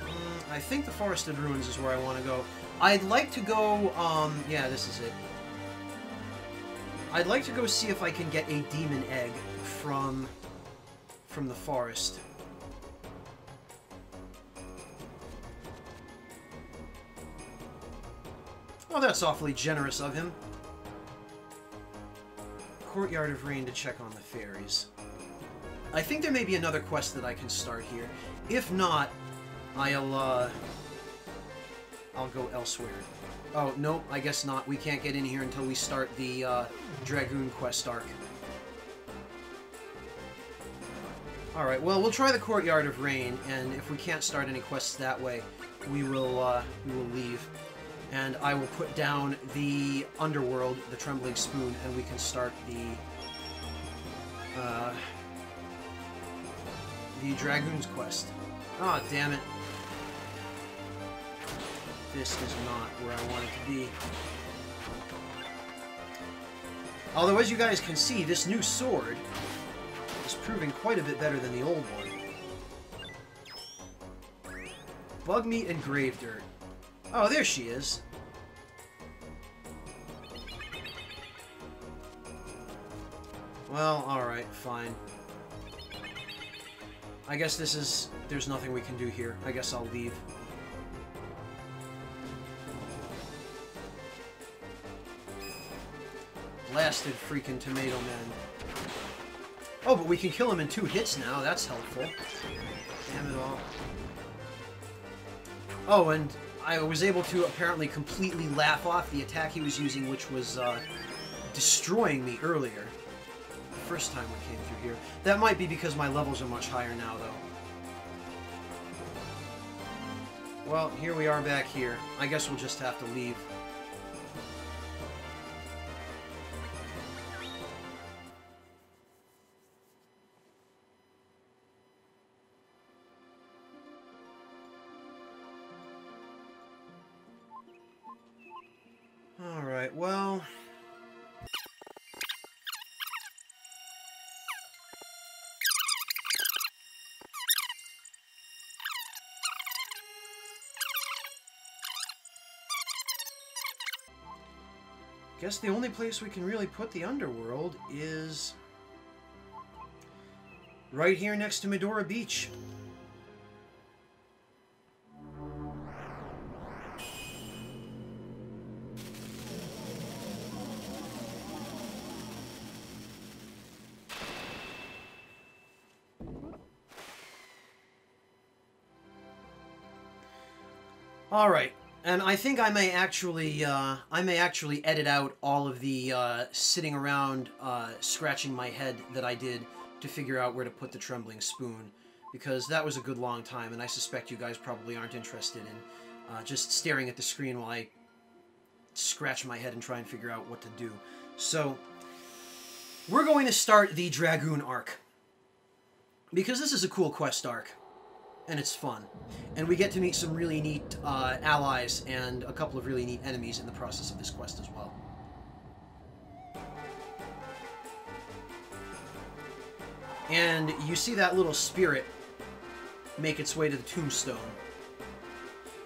Mm, I think the Forested Ruins is where I want to go. I'd like to go, um, yeah, this is it. I'd like to go see if I can get a demon egg from, from the forest. Oh, that's awfully generous of him. Courtyard of Rain to check on the fairies. I think there may be another quest that I can start here. If not, I'll, uh... I'll go elsewhere. Oh, nope, I guess not. We can't get in here until we start the, uh, Dragoon quest arc. Alright, well, we'll try the Courtyard of Rain, and if we can't start any quests that way, we will, uh, we will leave and I will put down the Underworld, the Trembling Spoon, and we can start the, uh, the Dragoon's Quest. Ah, oh, damn it. This is not where I want it to be. Although, as you guys can see, this new sword is proving quite a bit better than the old one. Bugmeat and Grave Dirt. Oh, there she is. Well, alright, fine. I guess this is... There's nothing we can do here. I guess I'll leave. Blasted freaking Tomato Man. Oh, but we can kill him in two hits now. That's helpful. Damn it all. Oh, and I was able to apparently completely laugh off the attack he was using, which was uh, destroying me earlier. The first time we came through here. That might be because my levels are much higher now, though. Well, here we are back here. I guess we'll just have to leave. Guess the only place we can really put the underworld is right here next to Madora Beach. I think I may actually, uh, I may actually edit out all of the uh, sitting around uh, scratching my head that I did to figure out where to put the trembling spoon, because that was a good long time, and I suspect you guys probably aren't interested in uh, just staring at the screen while I scratch my head and try and figure out what to do. So, we're going to start the Dragoon arc, because this is a cool quest arc and it's fun. And we get to meet some really neat uh, allies and a couple of really neat enemies in the process of this quest as well. And you see that little spirit make its way to the tombstone.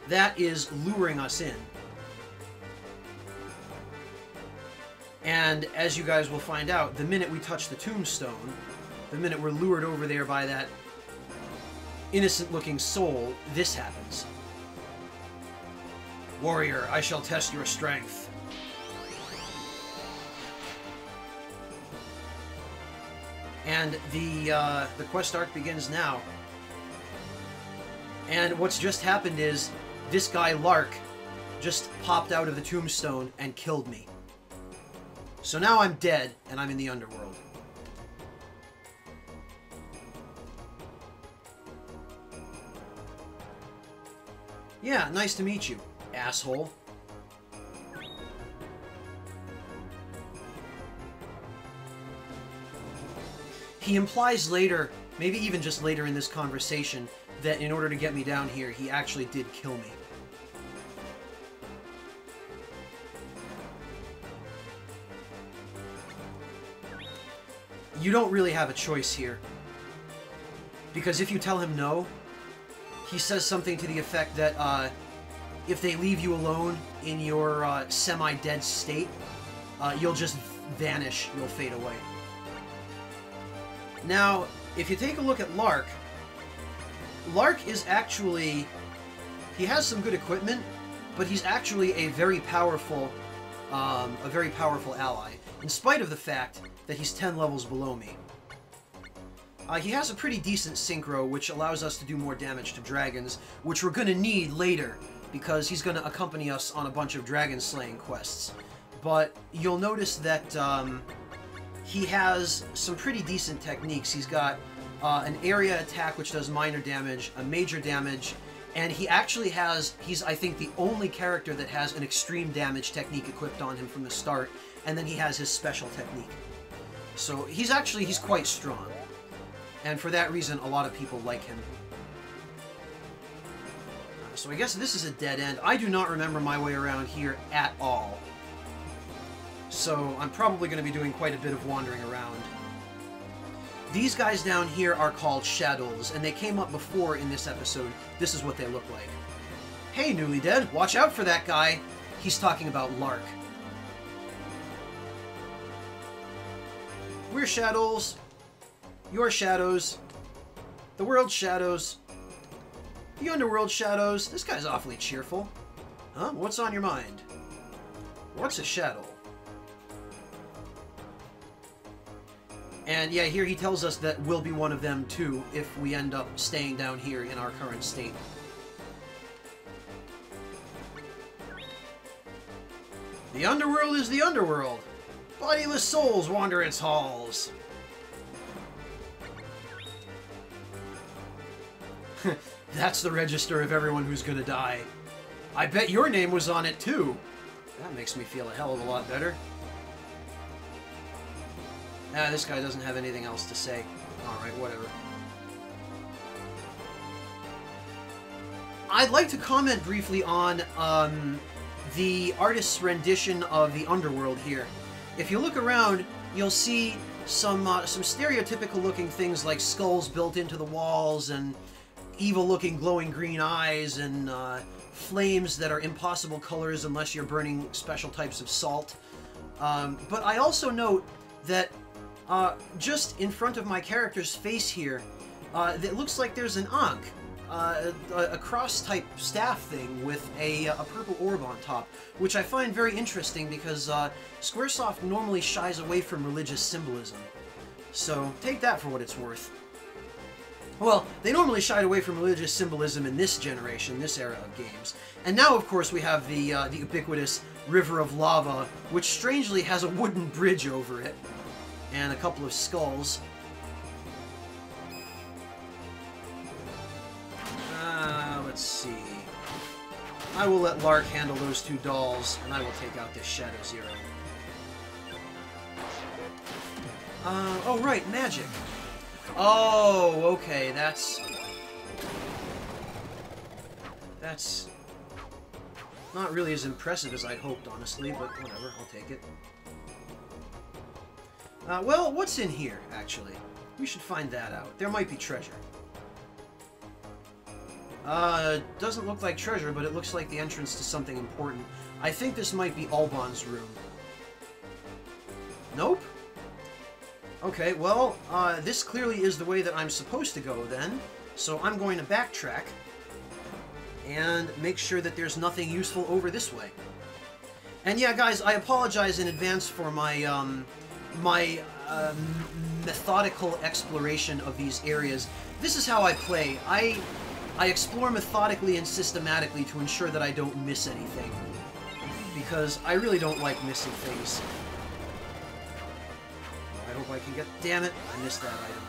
That is luring us in. And as you guys will find out, the minute we touch the tombstone, the minute we're lured over there by that innocent-looking soul, this happens. Warrior, I shall test your strength. And the, uh, the quest arc begins now. And what's just happened is, this guy, Lark, just popped out of the tombstone and killed me. So now I'm dead, and I'm in the underworld. Yeah, nice to meet you, asshole. He implies later, maybe even just later in this conversation, that in order to get me down here, he actually did kill me. You don't really have a choice here. Because if you tell him no, he says something to the effect that uh, if they leave you alone in your uh, semi-dead state, uh, you'll just vanish, you'll fade away. Now, if you take a look at Lark, Lark is actually... He has some good equipment, but he's actually a very powerful, um, a very powerful ally, in spite of the fact that he's 10 levels below me. Uh, he has a pretty decent synchro, which allows us to do more damage to dragons, which we're going to need later, because he's going to accompany us on a bunch of dragon slaying quests. But you'll notice that um, he has some pretty decent techniques. He's got uh, an area attack, which does minor damage, a major damage, and he actually has, he's I think the only character that has an extreme damage technique equipped on him from the start, and then he has his special technique. So he's actually, he's quite strong. And for that reason, a lot of people like him. Uh, so I guess this is a dead end. I do not remember my way around here at all. So I'm probably going to be doing quite a bit of wandering around. These guys down here are called Shadows, and they came up before in this episode. This is what they look like. Hey, Newly Dead, watch out for that guy. He's talking about Lark. We're Shadows. You're Shadows. The world's Shadows. The Underworld Shadows. This guy's awfully cheerful. Huh? What's on your mind? What's a shadow? And yeah, here he tells us that we'll be one of them too if we end up staying down here in our current state. The underworld is the underworld. Bodiless souls wander its halls. That's the register of everyone who's gonna die. I bet your name was on it too. That makes me feel a hell of a lot better. Ah, this guy doesn't have anything else to say. Alright, whatever. I'd like to comment briefly on um, the artist's rendition of the underworld here. If you look around, you'll see some uh, some stereotypical looking things like skulls built into the walls and evil looking glowing green eyes and uh, flames that are impossible colors unless you're burning special types of salt. Um, but I also note that uh, just in front of my character's face here, uh, it looks like there's an Ankh, uh, a, a cross-type staff thing with a, a, purple orb on top, which I find very interesting because uh, Squaresoft normally shies away from religious symbolism. So take that for what it's worth. Well, they normally shied away from religious symbolism in this generation, this era of games. And now, of course, we have the, uh, the ubiquitous River of Lava, which strangely has a wooden bridge over it and a couple of skulls. Uh, let's see. I will let Lark handle those two dolls, and I will take out this Shadow Zero. Uh, oh right, magic. Oh, okay, that's... That's... Not really as impressive as I'd hoped, honestly, but whatever, I'll take it. Uh, well, what's in here, actually? We should find that out. There might be treasure. Uh, doesn't look like treasure, but it looks like the entrance to something important. I think this might be Alban's room. Nope. Okay, well, uh, this clearly is the way that I'm supposed to go, then. So I'm going to backtrack and make sure that there's nothing useful over this way. And yeah, guys, I apologize in advance for my, um, my uh, methodical exploration of these areas. This is how I play. I I explore methodically and systematically to ensure that I don't miss anything. Because I really don't like missing things. I can get... Damn it, I missed that item.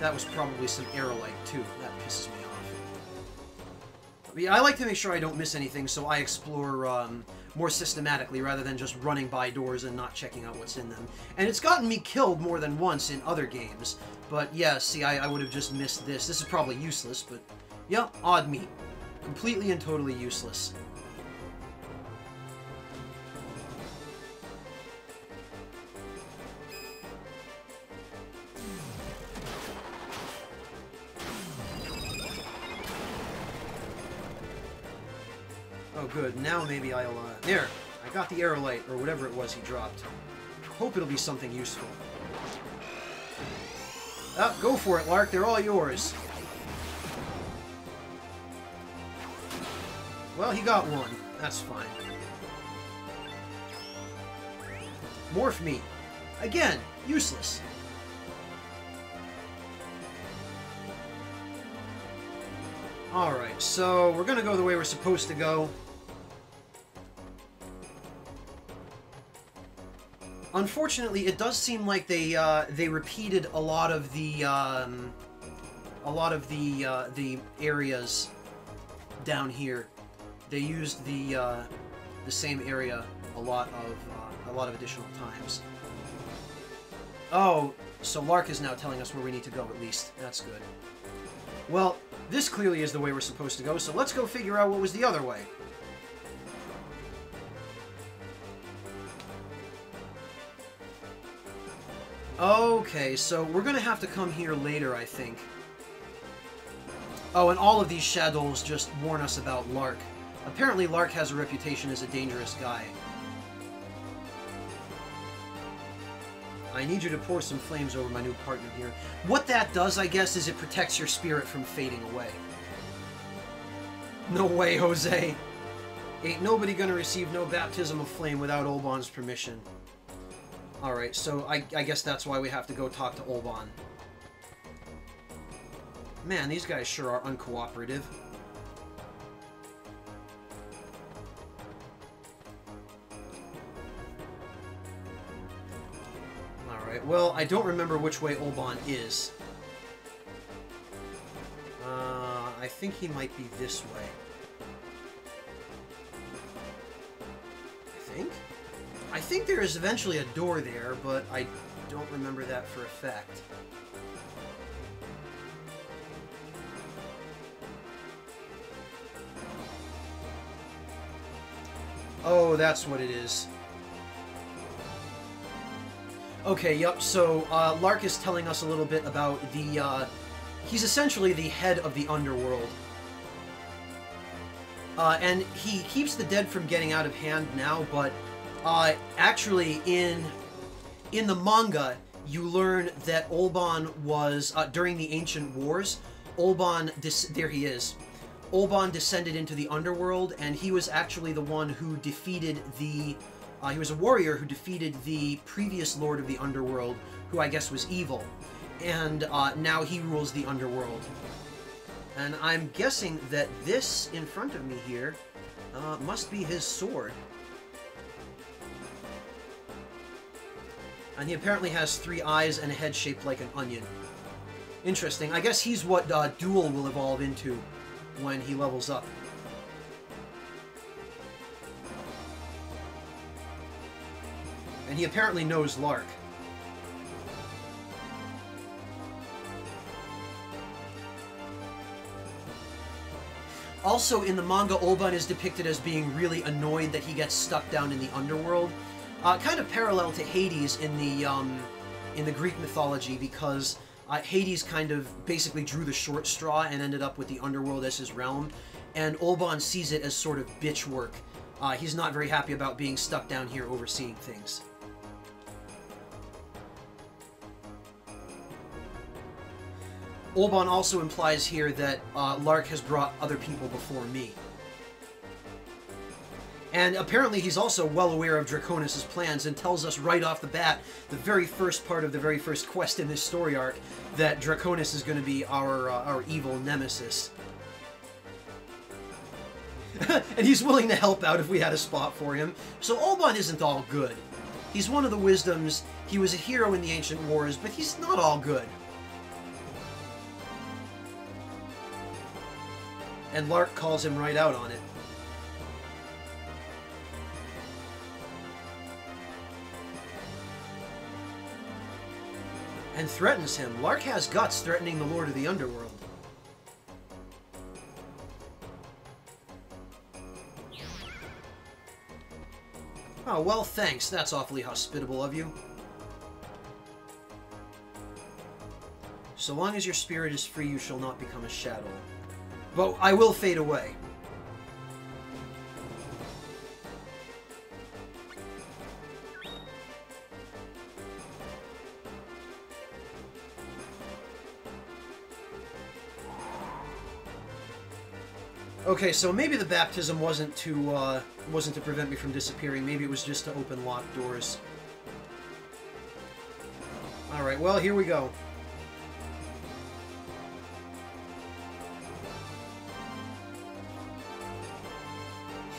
That was probably some aerolite, too. That pisses me off. But yeah, I like to make sure I don't miss anything, so I explore um, more systematically rather than just running by doors and not checking out what's in them. And it's gotten me killed more than once in other games. But yeah, see, I, I would have just missed this. This is probably useless, but yeah, odd meat. Completely and totally useless. Oh, good. Now maybe I'll, uh... There! I got the aerolite, or whatever it was he dropped. Hope it'll be something useful. Oh, go for it, Lark. They're all yours. Well, he got one. That's fine. Morph me. Again, useless. Alright, so we're gonna go the way we're supposed to go. Unfortunately, it does seem like they uh, they repeated a lot of the um, a lot of the uh, the areas down here. They used the uh, the same area a lot of uh, a lot of additional times. Oh, so Larc is now telling us where we need to go. At least that's good. Well, this clearly is the way we're supposed to go. So let's go figure out what was the other way. Okay, so we're gonna have to come here later, I think. Oh, and all of these shadows just warn us about Larc. Apparently Larc has a reputation as a dangerous guy. I need you to pour some flames over my new partner here. What that does, I guess, is it protects your spirit from fading away. No way, Jose. Ain't nobody gonna receive no baptism of flame without Olbohn's permission. Alright, so I, I guess that's why we have to go talk to Olbohn. Man, these guys sure are uncooperative. Alright, well, I don't remember which way Olbohn is. Uh, I think he might be this way. Think there is eventually a door there, but I don't remember that for a fact. Oh, that's what it is. Okay, yep, so uh, Larc is telling us a little bit about the... Uh, he's essentially the head of the underworld. Uh, and he keeps the dead from getting out of hand now, but uh, actually, in in the manga, you learn that Olbohn was uh, during the ancient wars. Olbohn, there he is. Olbohn descended into the underworld, and he was actually the one who defeated the. Uh, he was a warrior who defeated the previous lord of the underworld, who I guess was evil, and uh, now he rules the underworld. And I'm guessing that this in front of me here uh, must be his sword. And he apparently has three eyes and a head shaped like an onion. Interesting. I guess he's what uh, Duelle will evolve into when he levels up. And he apparently knows Larc. Also, in the manga, Olbohn is depicted as being really annoyed that he gets stuck down in the underworld. Uh, kind of parallel to Hades in the um, in the Greek mythology because uh, Hades kind of basically drew the short straw and ended up with the underworld as his realm, and Olbohn sees it as sort of bitch work. Uh, he's not very happy about being stuck down here overseeing things. Olbohn also implies here that uh, Larc has brought other people before me. And apparently he's also well aware of Drakonis' plans and tells us right off the bat, the very first part of the very first quest in this story arc, that Drakonis is going to be our, uh, our evil nemesis. and he's willing to help out if we had a spot for him. So Olbohn isn't all good. He's one of the wisdoms, he was a hero in the Ancient Wars, but he's not all good. And Larc calls him right out on it. And threatens him. Larc has guts threatening the Lord of the Underworld. Oh, well, thanks. That's awfully hospitable of you. So long as your spirit is free, you shall not become a shadow. But I will fade away. Okay, so maybe the baptism wasn't to uh, wasn't to prevent me from disappearing. Maybe it was just to open locked doors. All right, well here we go.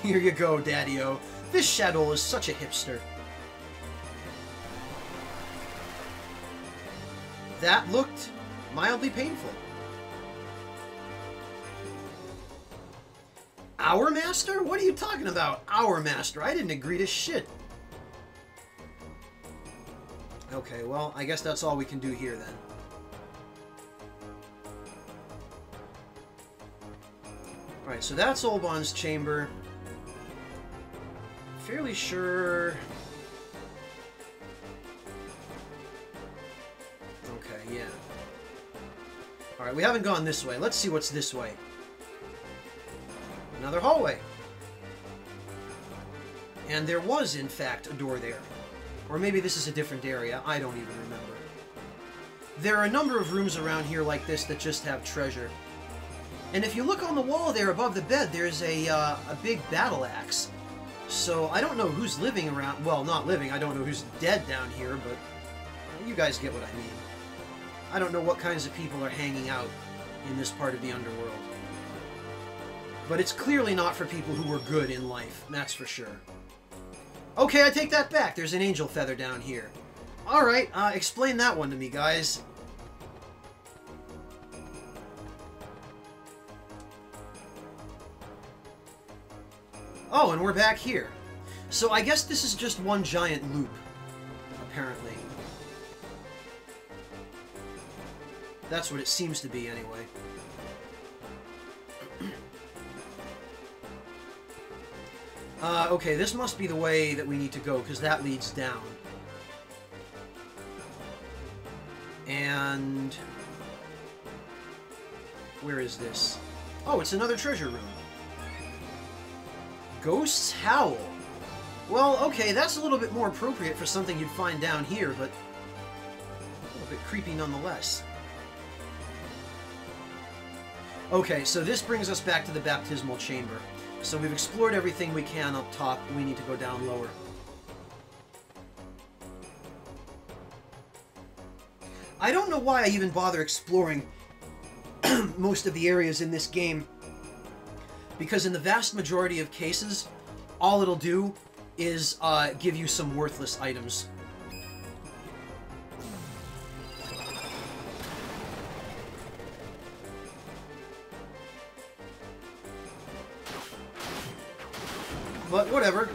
Here you go, Daddy-O. This Shadow is such a hipster. That looked mildly painful. Our master? What are you talking about? Our master? I didn't agree to shit. Okay, well, I guess that's all we can do here then. Alright, so that's Olbohn's chamber fairly sure... Okay, yeah. Alright, we haven't gone this way. Let's see what's this way. Another hallway. And there was, in fact, a door there. Or maybe this is a different area. I don't even remember. There are a number of rooms around here like this that just have treasure. And if you look on the wall there above the bed, there's a, uh, a big battle axe. So I don't know who's living around. Well, not living. I don't know who's dead down here, but you guys get what I mean. I don't know what kinds of people are hanging out in this part of the underworld. But it's clearly not for people who were good in life, that's for sure. Okay, I take that back. There's an angel feather down here. Alright, uh, explain that one to me, guys. Oh, and we're back here. So I guess this is just one giant loop, apparently. That's what it seems to be, anyway. Uh, okay, this must be the way that we need to go, because that leads down. And... Where is this? Oh, it's another treasure room. Ghosts Howl. Well, okay, that's a little bit more appropriate for something you'd find down here, but a little bit creepy nonetheless. Okay, so this brings us back to the baptismal chamber. So we've explored everything we can up top, we need to go down lower. I don't know why I even bother exploring most of the areas in this game because in the vast majority of cases, all it'll do is uh, give you some worthless items. But whatever.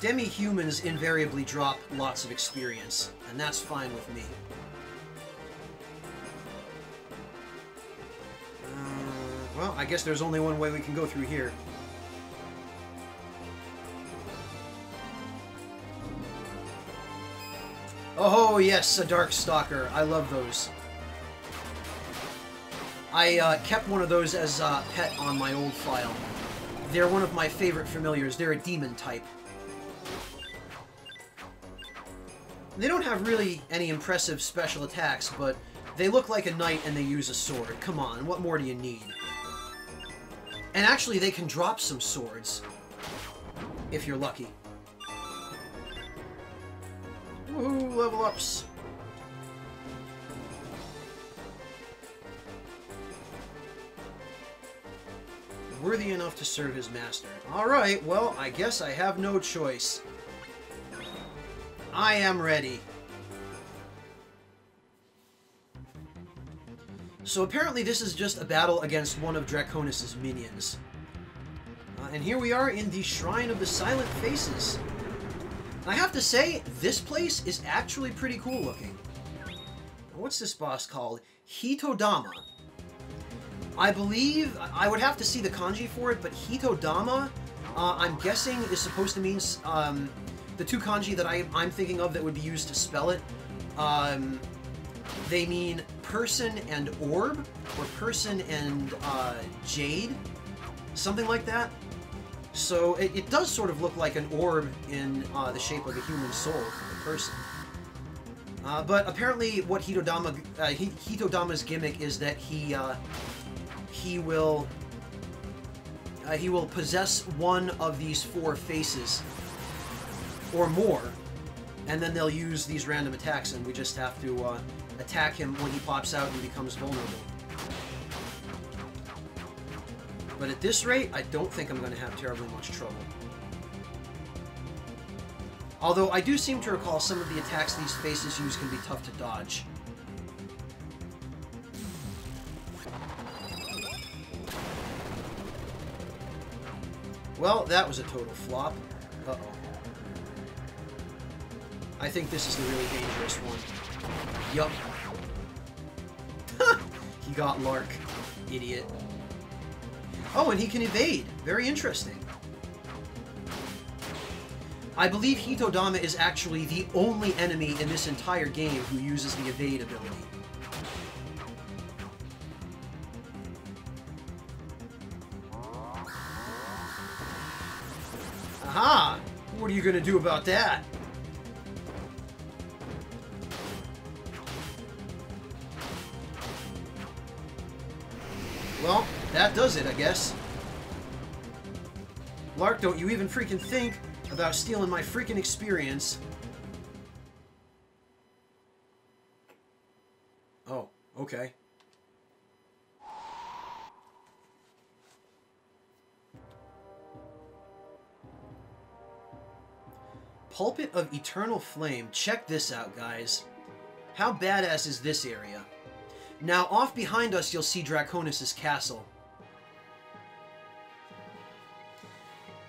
Demi-humans invariably drop lots of experience, and that's fine with me. Uh, well, I guess there's only one way we can go through here. Oh, yes, a Dark Stalker. I love those. I uh, kept one of those as a pet on my old file. They're one of my favorite familiars. They're a demon type. They don't have really any impressive special attacks, but they look like a knight and they use a sword. Come on, what more do you need? And actually, they can drop some swords. If you're lucky. Woohoo, level ups. Worthy enough to serve his master. Alright, well, I guess I have no choice. I am ready. So apparently this is just a battle against one of Drakonis' minions. Uh, and here we are in the Shrine of the Silent Faces. I have to say, this place is actually pretty cool looking. What's this boss called? Hitodama. I believe, I would have to see the kanji for it, but Hitodama, uh, I'm guessing is supposed to mean um, the two kanji that I, am thinking of that would be used to spell it. Um, they mean person and orb, or person and uh, jade, something like that. So it, it, does sort of look like an orb in uh, the shape of a human soul, a person. Uh, but apparently what Hitodama, uh, Hitodama's gimmick is that he, uh, he will uh, he will possess one of these four faces or more, and then they'll use these random attacks, and we just have to uh, attack him when he pops out and becomes vulnerable. But at this rate, I don't think I'm going to have terribly much trouble. Although I do seem to recall some of the attacks these faces use can be tough to dodge. Well, that was a total flop. Uh-oh. I think this is the really dangerous one. Yup. he got Larc. Idiot. Oh, and he can evade. Very interesting. I believe Hitodama is actually the only enemy in this entire game who uses the evade ability. Aha! What are you gonna do about that? Well, that does it, I guess. Larc, don't you even freaking think about stealing my freaking experience. Oh, okay. Pulpit of Eternal Flame. Check this out, guys. How badass is this area? Now, off behind us, you'll see Drakonis' castle.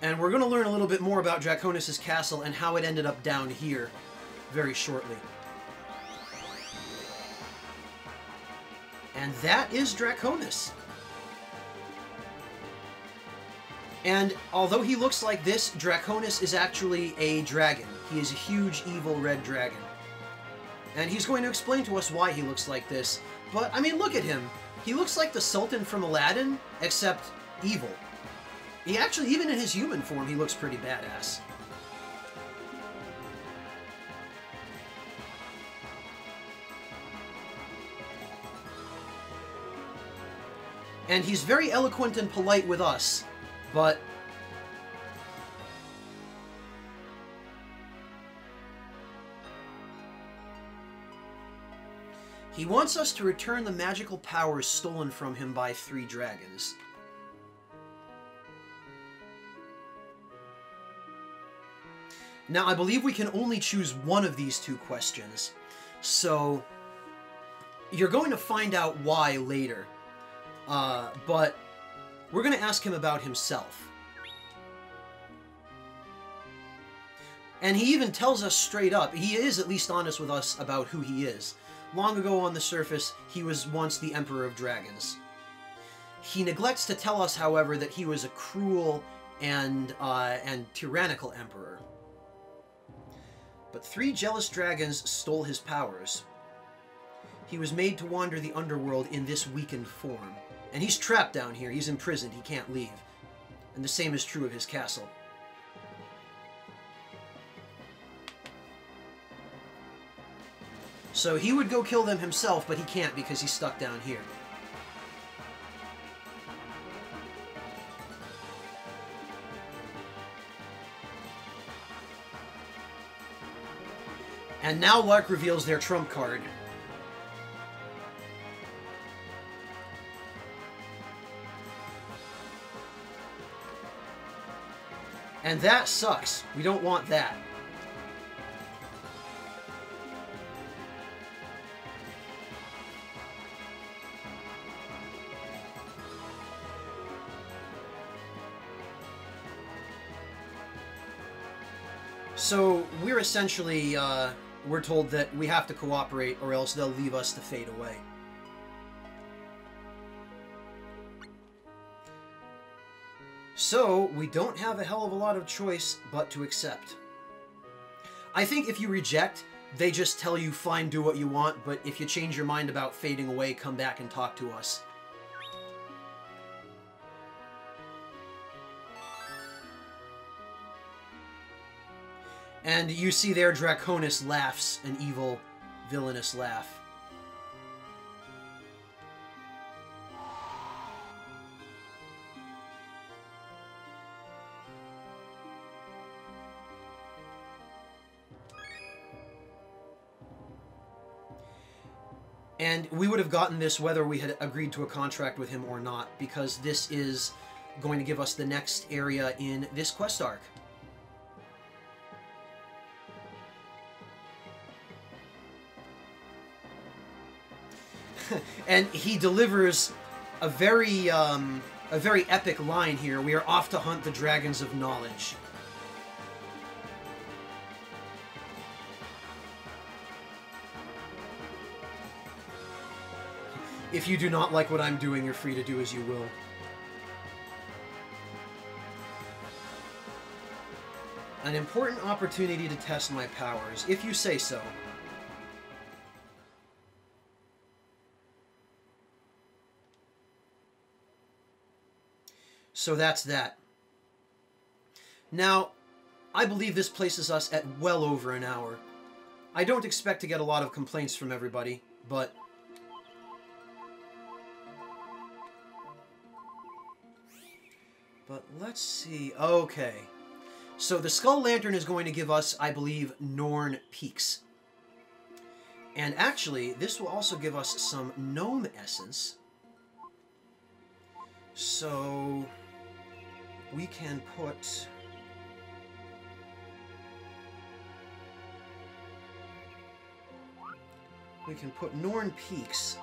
And we're going to learn a little bit more about Drakonis' castle and how it ended up down here very shortly. And that is Drakonis. And although he looks like this, Drakonis is actually a dragon. He is a huge, evil red dragon. And he's going to explain to us why he looks like this. But, I mean, look at him. He looks like the Sultan from Aladdin, except evil. He actually, even in his human form, he looks pretty badass. And he's very eloquent and polite with us, but... He wants us to return the magical powers stolen from him by three dragons. Now, I believe we can only choose one of these two questions, so you're going to find out why later. Uh, but we're going to ask him about himself. And he even tells us straight up, he is at least honest with us about who he is. Long ago on the surface, he was once the Emperor of Dragons. He neglects to tell us, however, that he was a cruel and, uh, and tyrannical emperor. But three jealous dragons stole his powers. He was made to wander the underworld in this weakened form. And he's trapped down here. He's imprisoned. He can't leave. And the same is true of his castle. So he would go kill them himself, but he can't because he's stuck down here. And now Larc reveals their trump card. And that sucks. We don't want that. So we're essentially uh, we're told that we have to cooperate or else they'll leave us to fade away. So, we don't have a hell of a lot of choice but to accept. I think if you reject, they just tell you, fine, do what you want, but if you change your mind about fading away, come back and talk to us. And you see there Drakonis laughs an evil, villainous laugh. And we would have gotten this whether we had agreed to a contract with him or not, because this is going to give us the next area in this quest arc. and he delivers a very um, a very epic line here. We are off to hunt the dragons of knowledge. If you do not like what I'm doing, you're free to do as you will. An important opportunity to test my powers, if you say so. So that's that. Now, I believe this places us at well over an hour. I don't expect to get a lot of complaints from everybody, but... But let's see... Okay. So the Skull Lantern is going to give us, I believe, Norn Peaks. And actually, this will also give us some Gnome Essence. So we can put... We can put Norn Peaks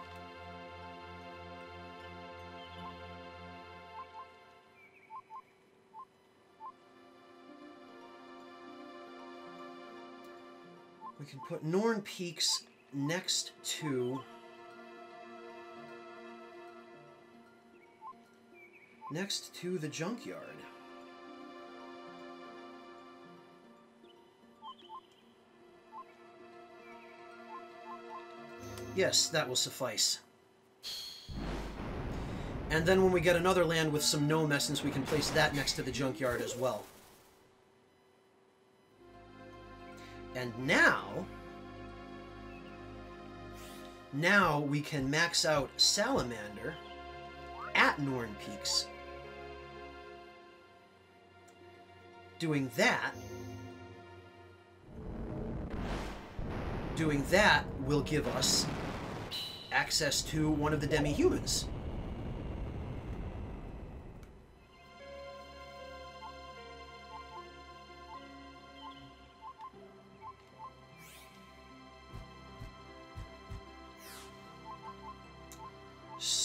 can put Norn Peaks next to next to the junkyard. Yes, that will suffice. And then when we get another land with some gnome essence, we can place that next to the junkyard as well. And now... Now we can max out Salamander at Norn Peaks. Doing that... Doing that will give us access to one of the demi-humans.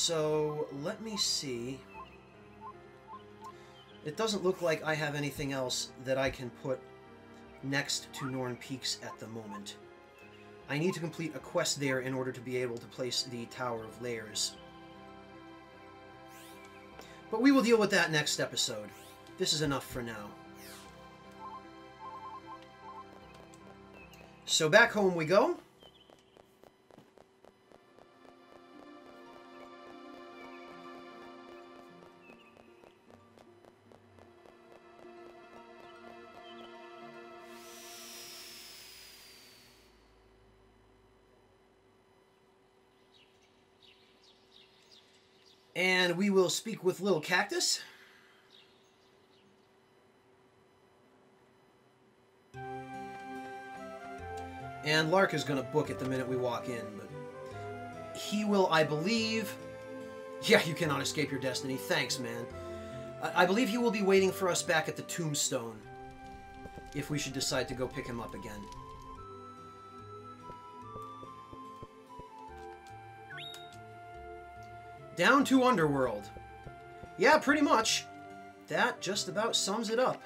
So, let me see. It doesn't look like I have anything else that I can put next to Norn Peaks at the moment. I need to complete a quest there in order to be able to place the Tower of Layers. But we will deal with that next episode. This is enough for now. So back home we go. And we will speak with Little Cactus. And Larc is going to book it the minute we walk in, but he will, I believe... Yeah, you cannot escape your destiny. Thanks, man. I, I believe he will be waiting for us back at the tombstone if we should decide to go pick him up again. Down to Underworld. Yeah, pretty much. That just about sums it up.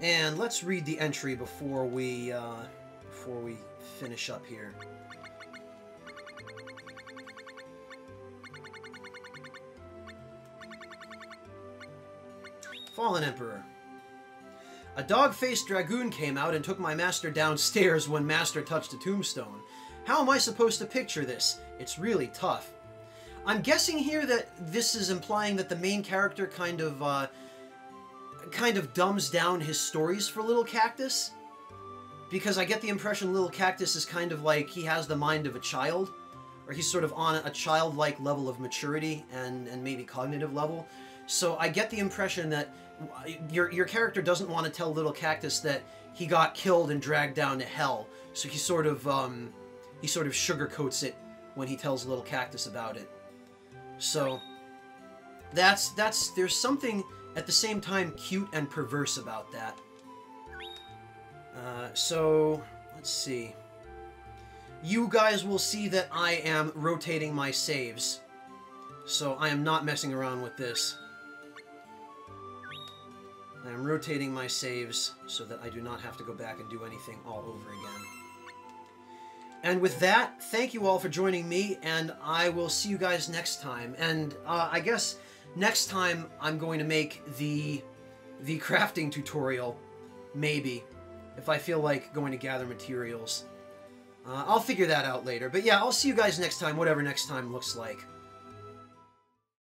And let's read the entry before we uh, before we finish up here. Fallen Emperor. A dog-faced dragoon came out and took my master downstairs when master touched a tombstone. How am I supposed to picture this? It's really tough. I'm guessing here that this is implying that the main character kind of, uh, kind of dumbs down his stories for Little Cactus. Because I get the impression Little Cactus is kind of like he has the mind of a child. or he's sort of on a childlike level of maturity and, and maybe cognitive level. So I get the impression that your, your character doesn't want to tell Little Cactus that he got killed and dragged down to hell. So he sort of um, he sort of sugarcoats it when he tells Little Cactus about it. So that's that's there's something at the same time cute and perverse about that. Uh, so let's see. You guys will see that I am rotating my saves. So I am not messing around with this. I am rotating my saves so that I do not have to go back and do anything all over again. And with that, thank you all for joining me, and I will see you guys next time. And uh, I guess next time I'm going to make the the crafting tutorial, maybe, if I feel like going to gather materials. Uh, I'll figure that out later. But yeah, I'll see you guys next time, whatever next time looks like.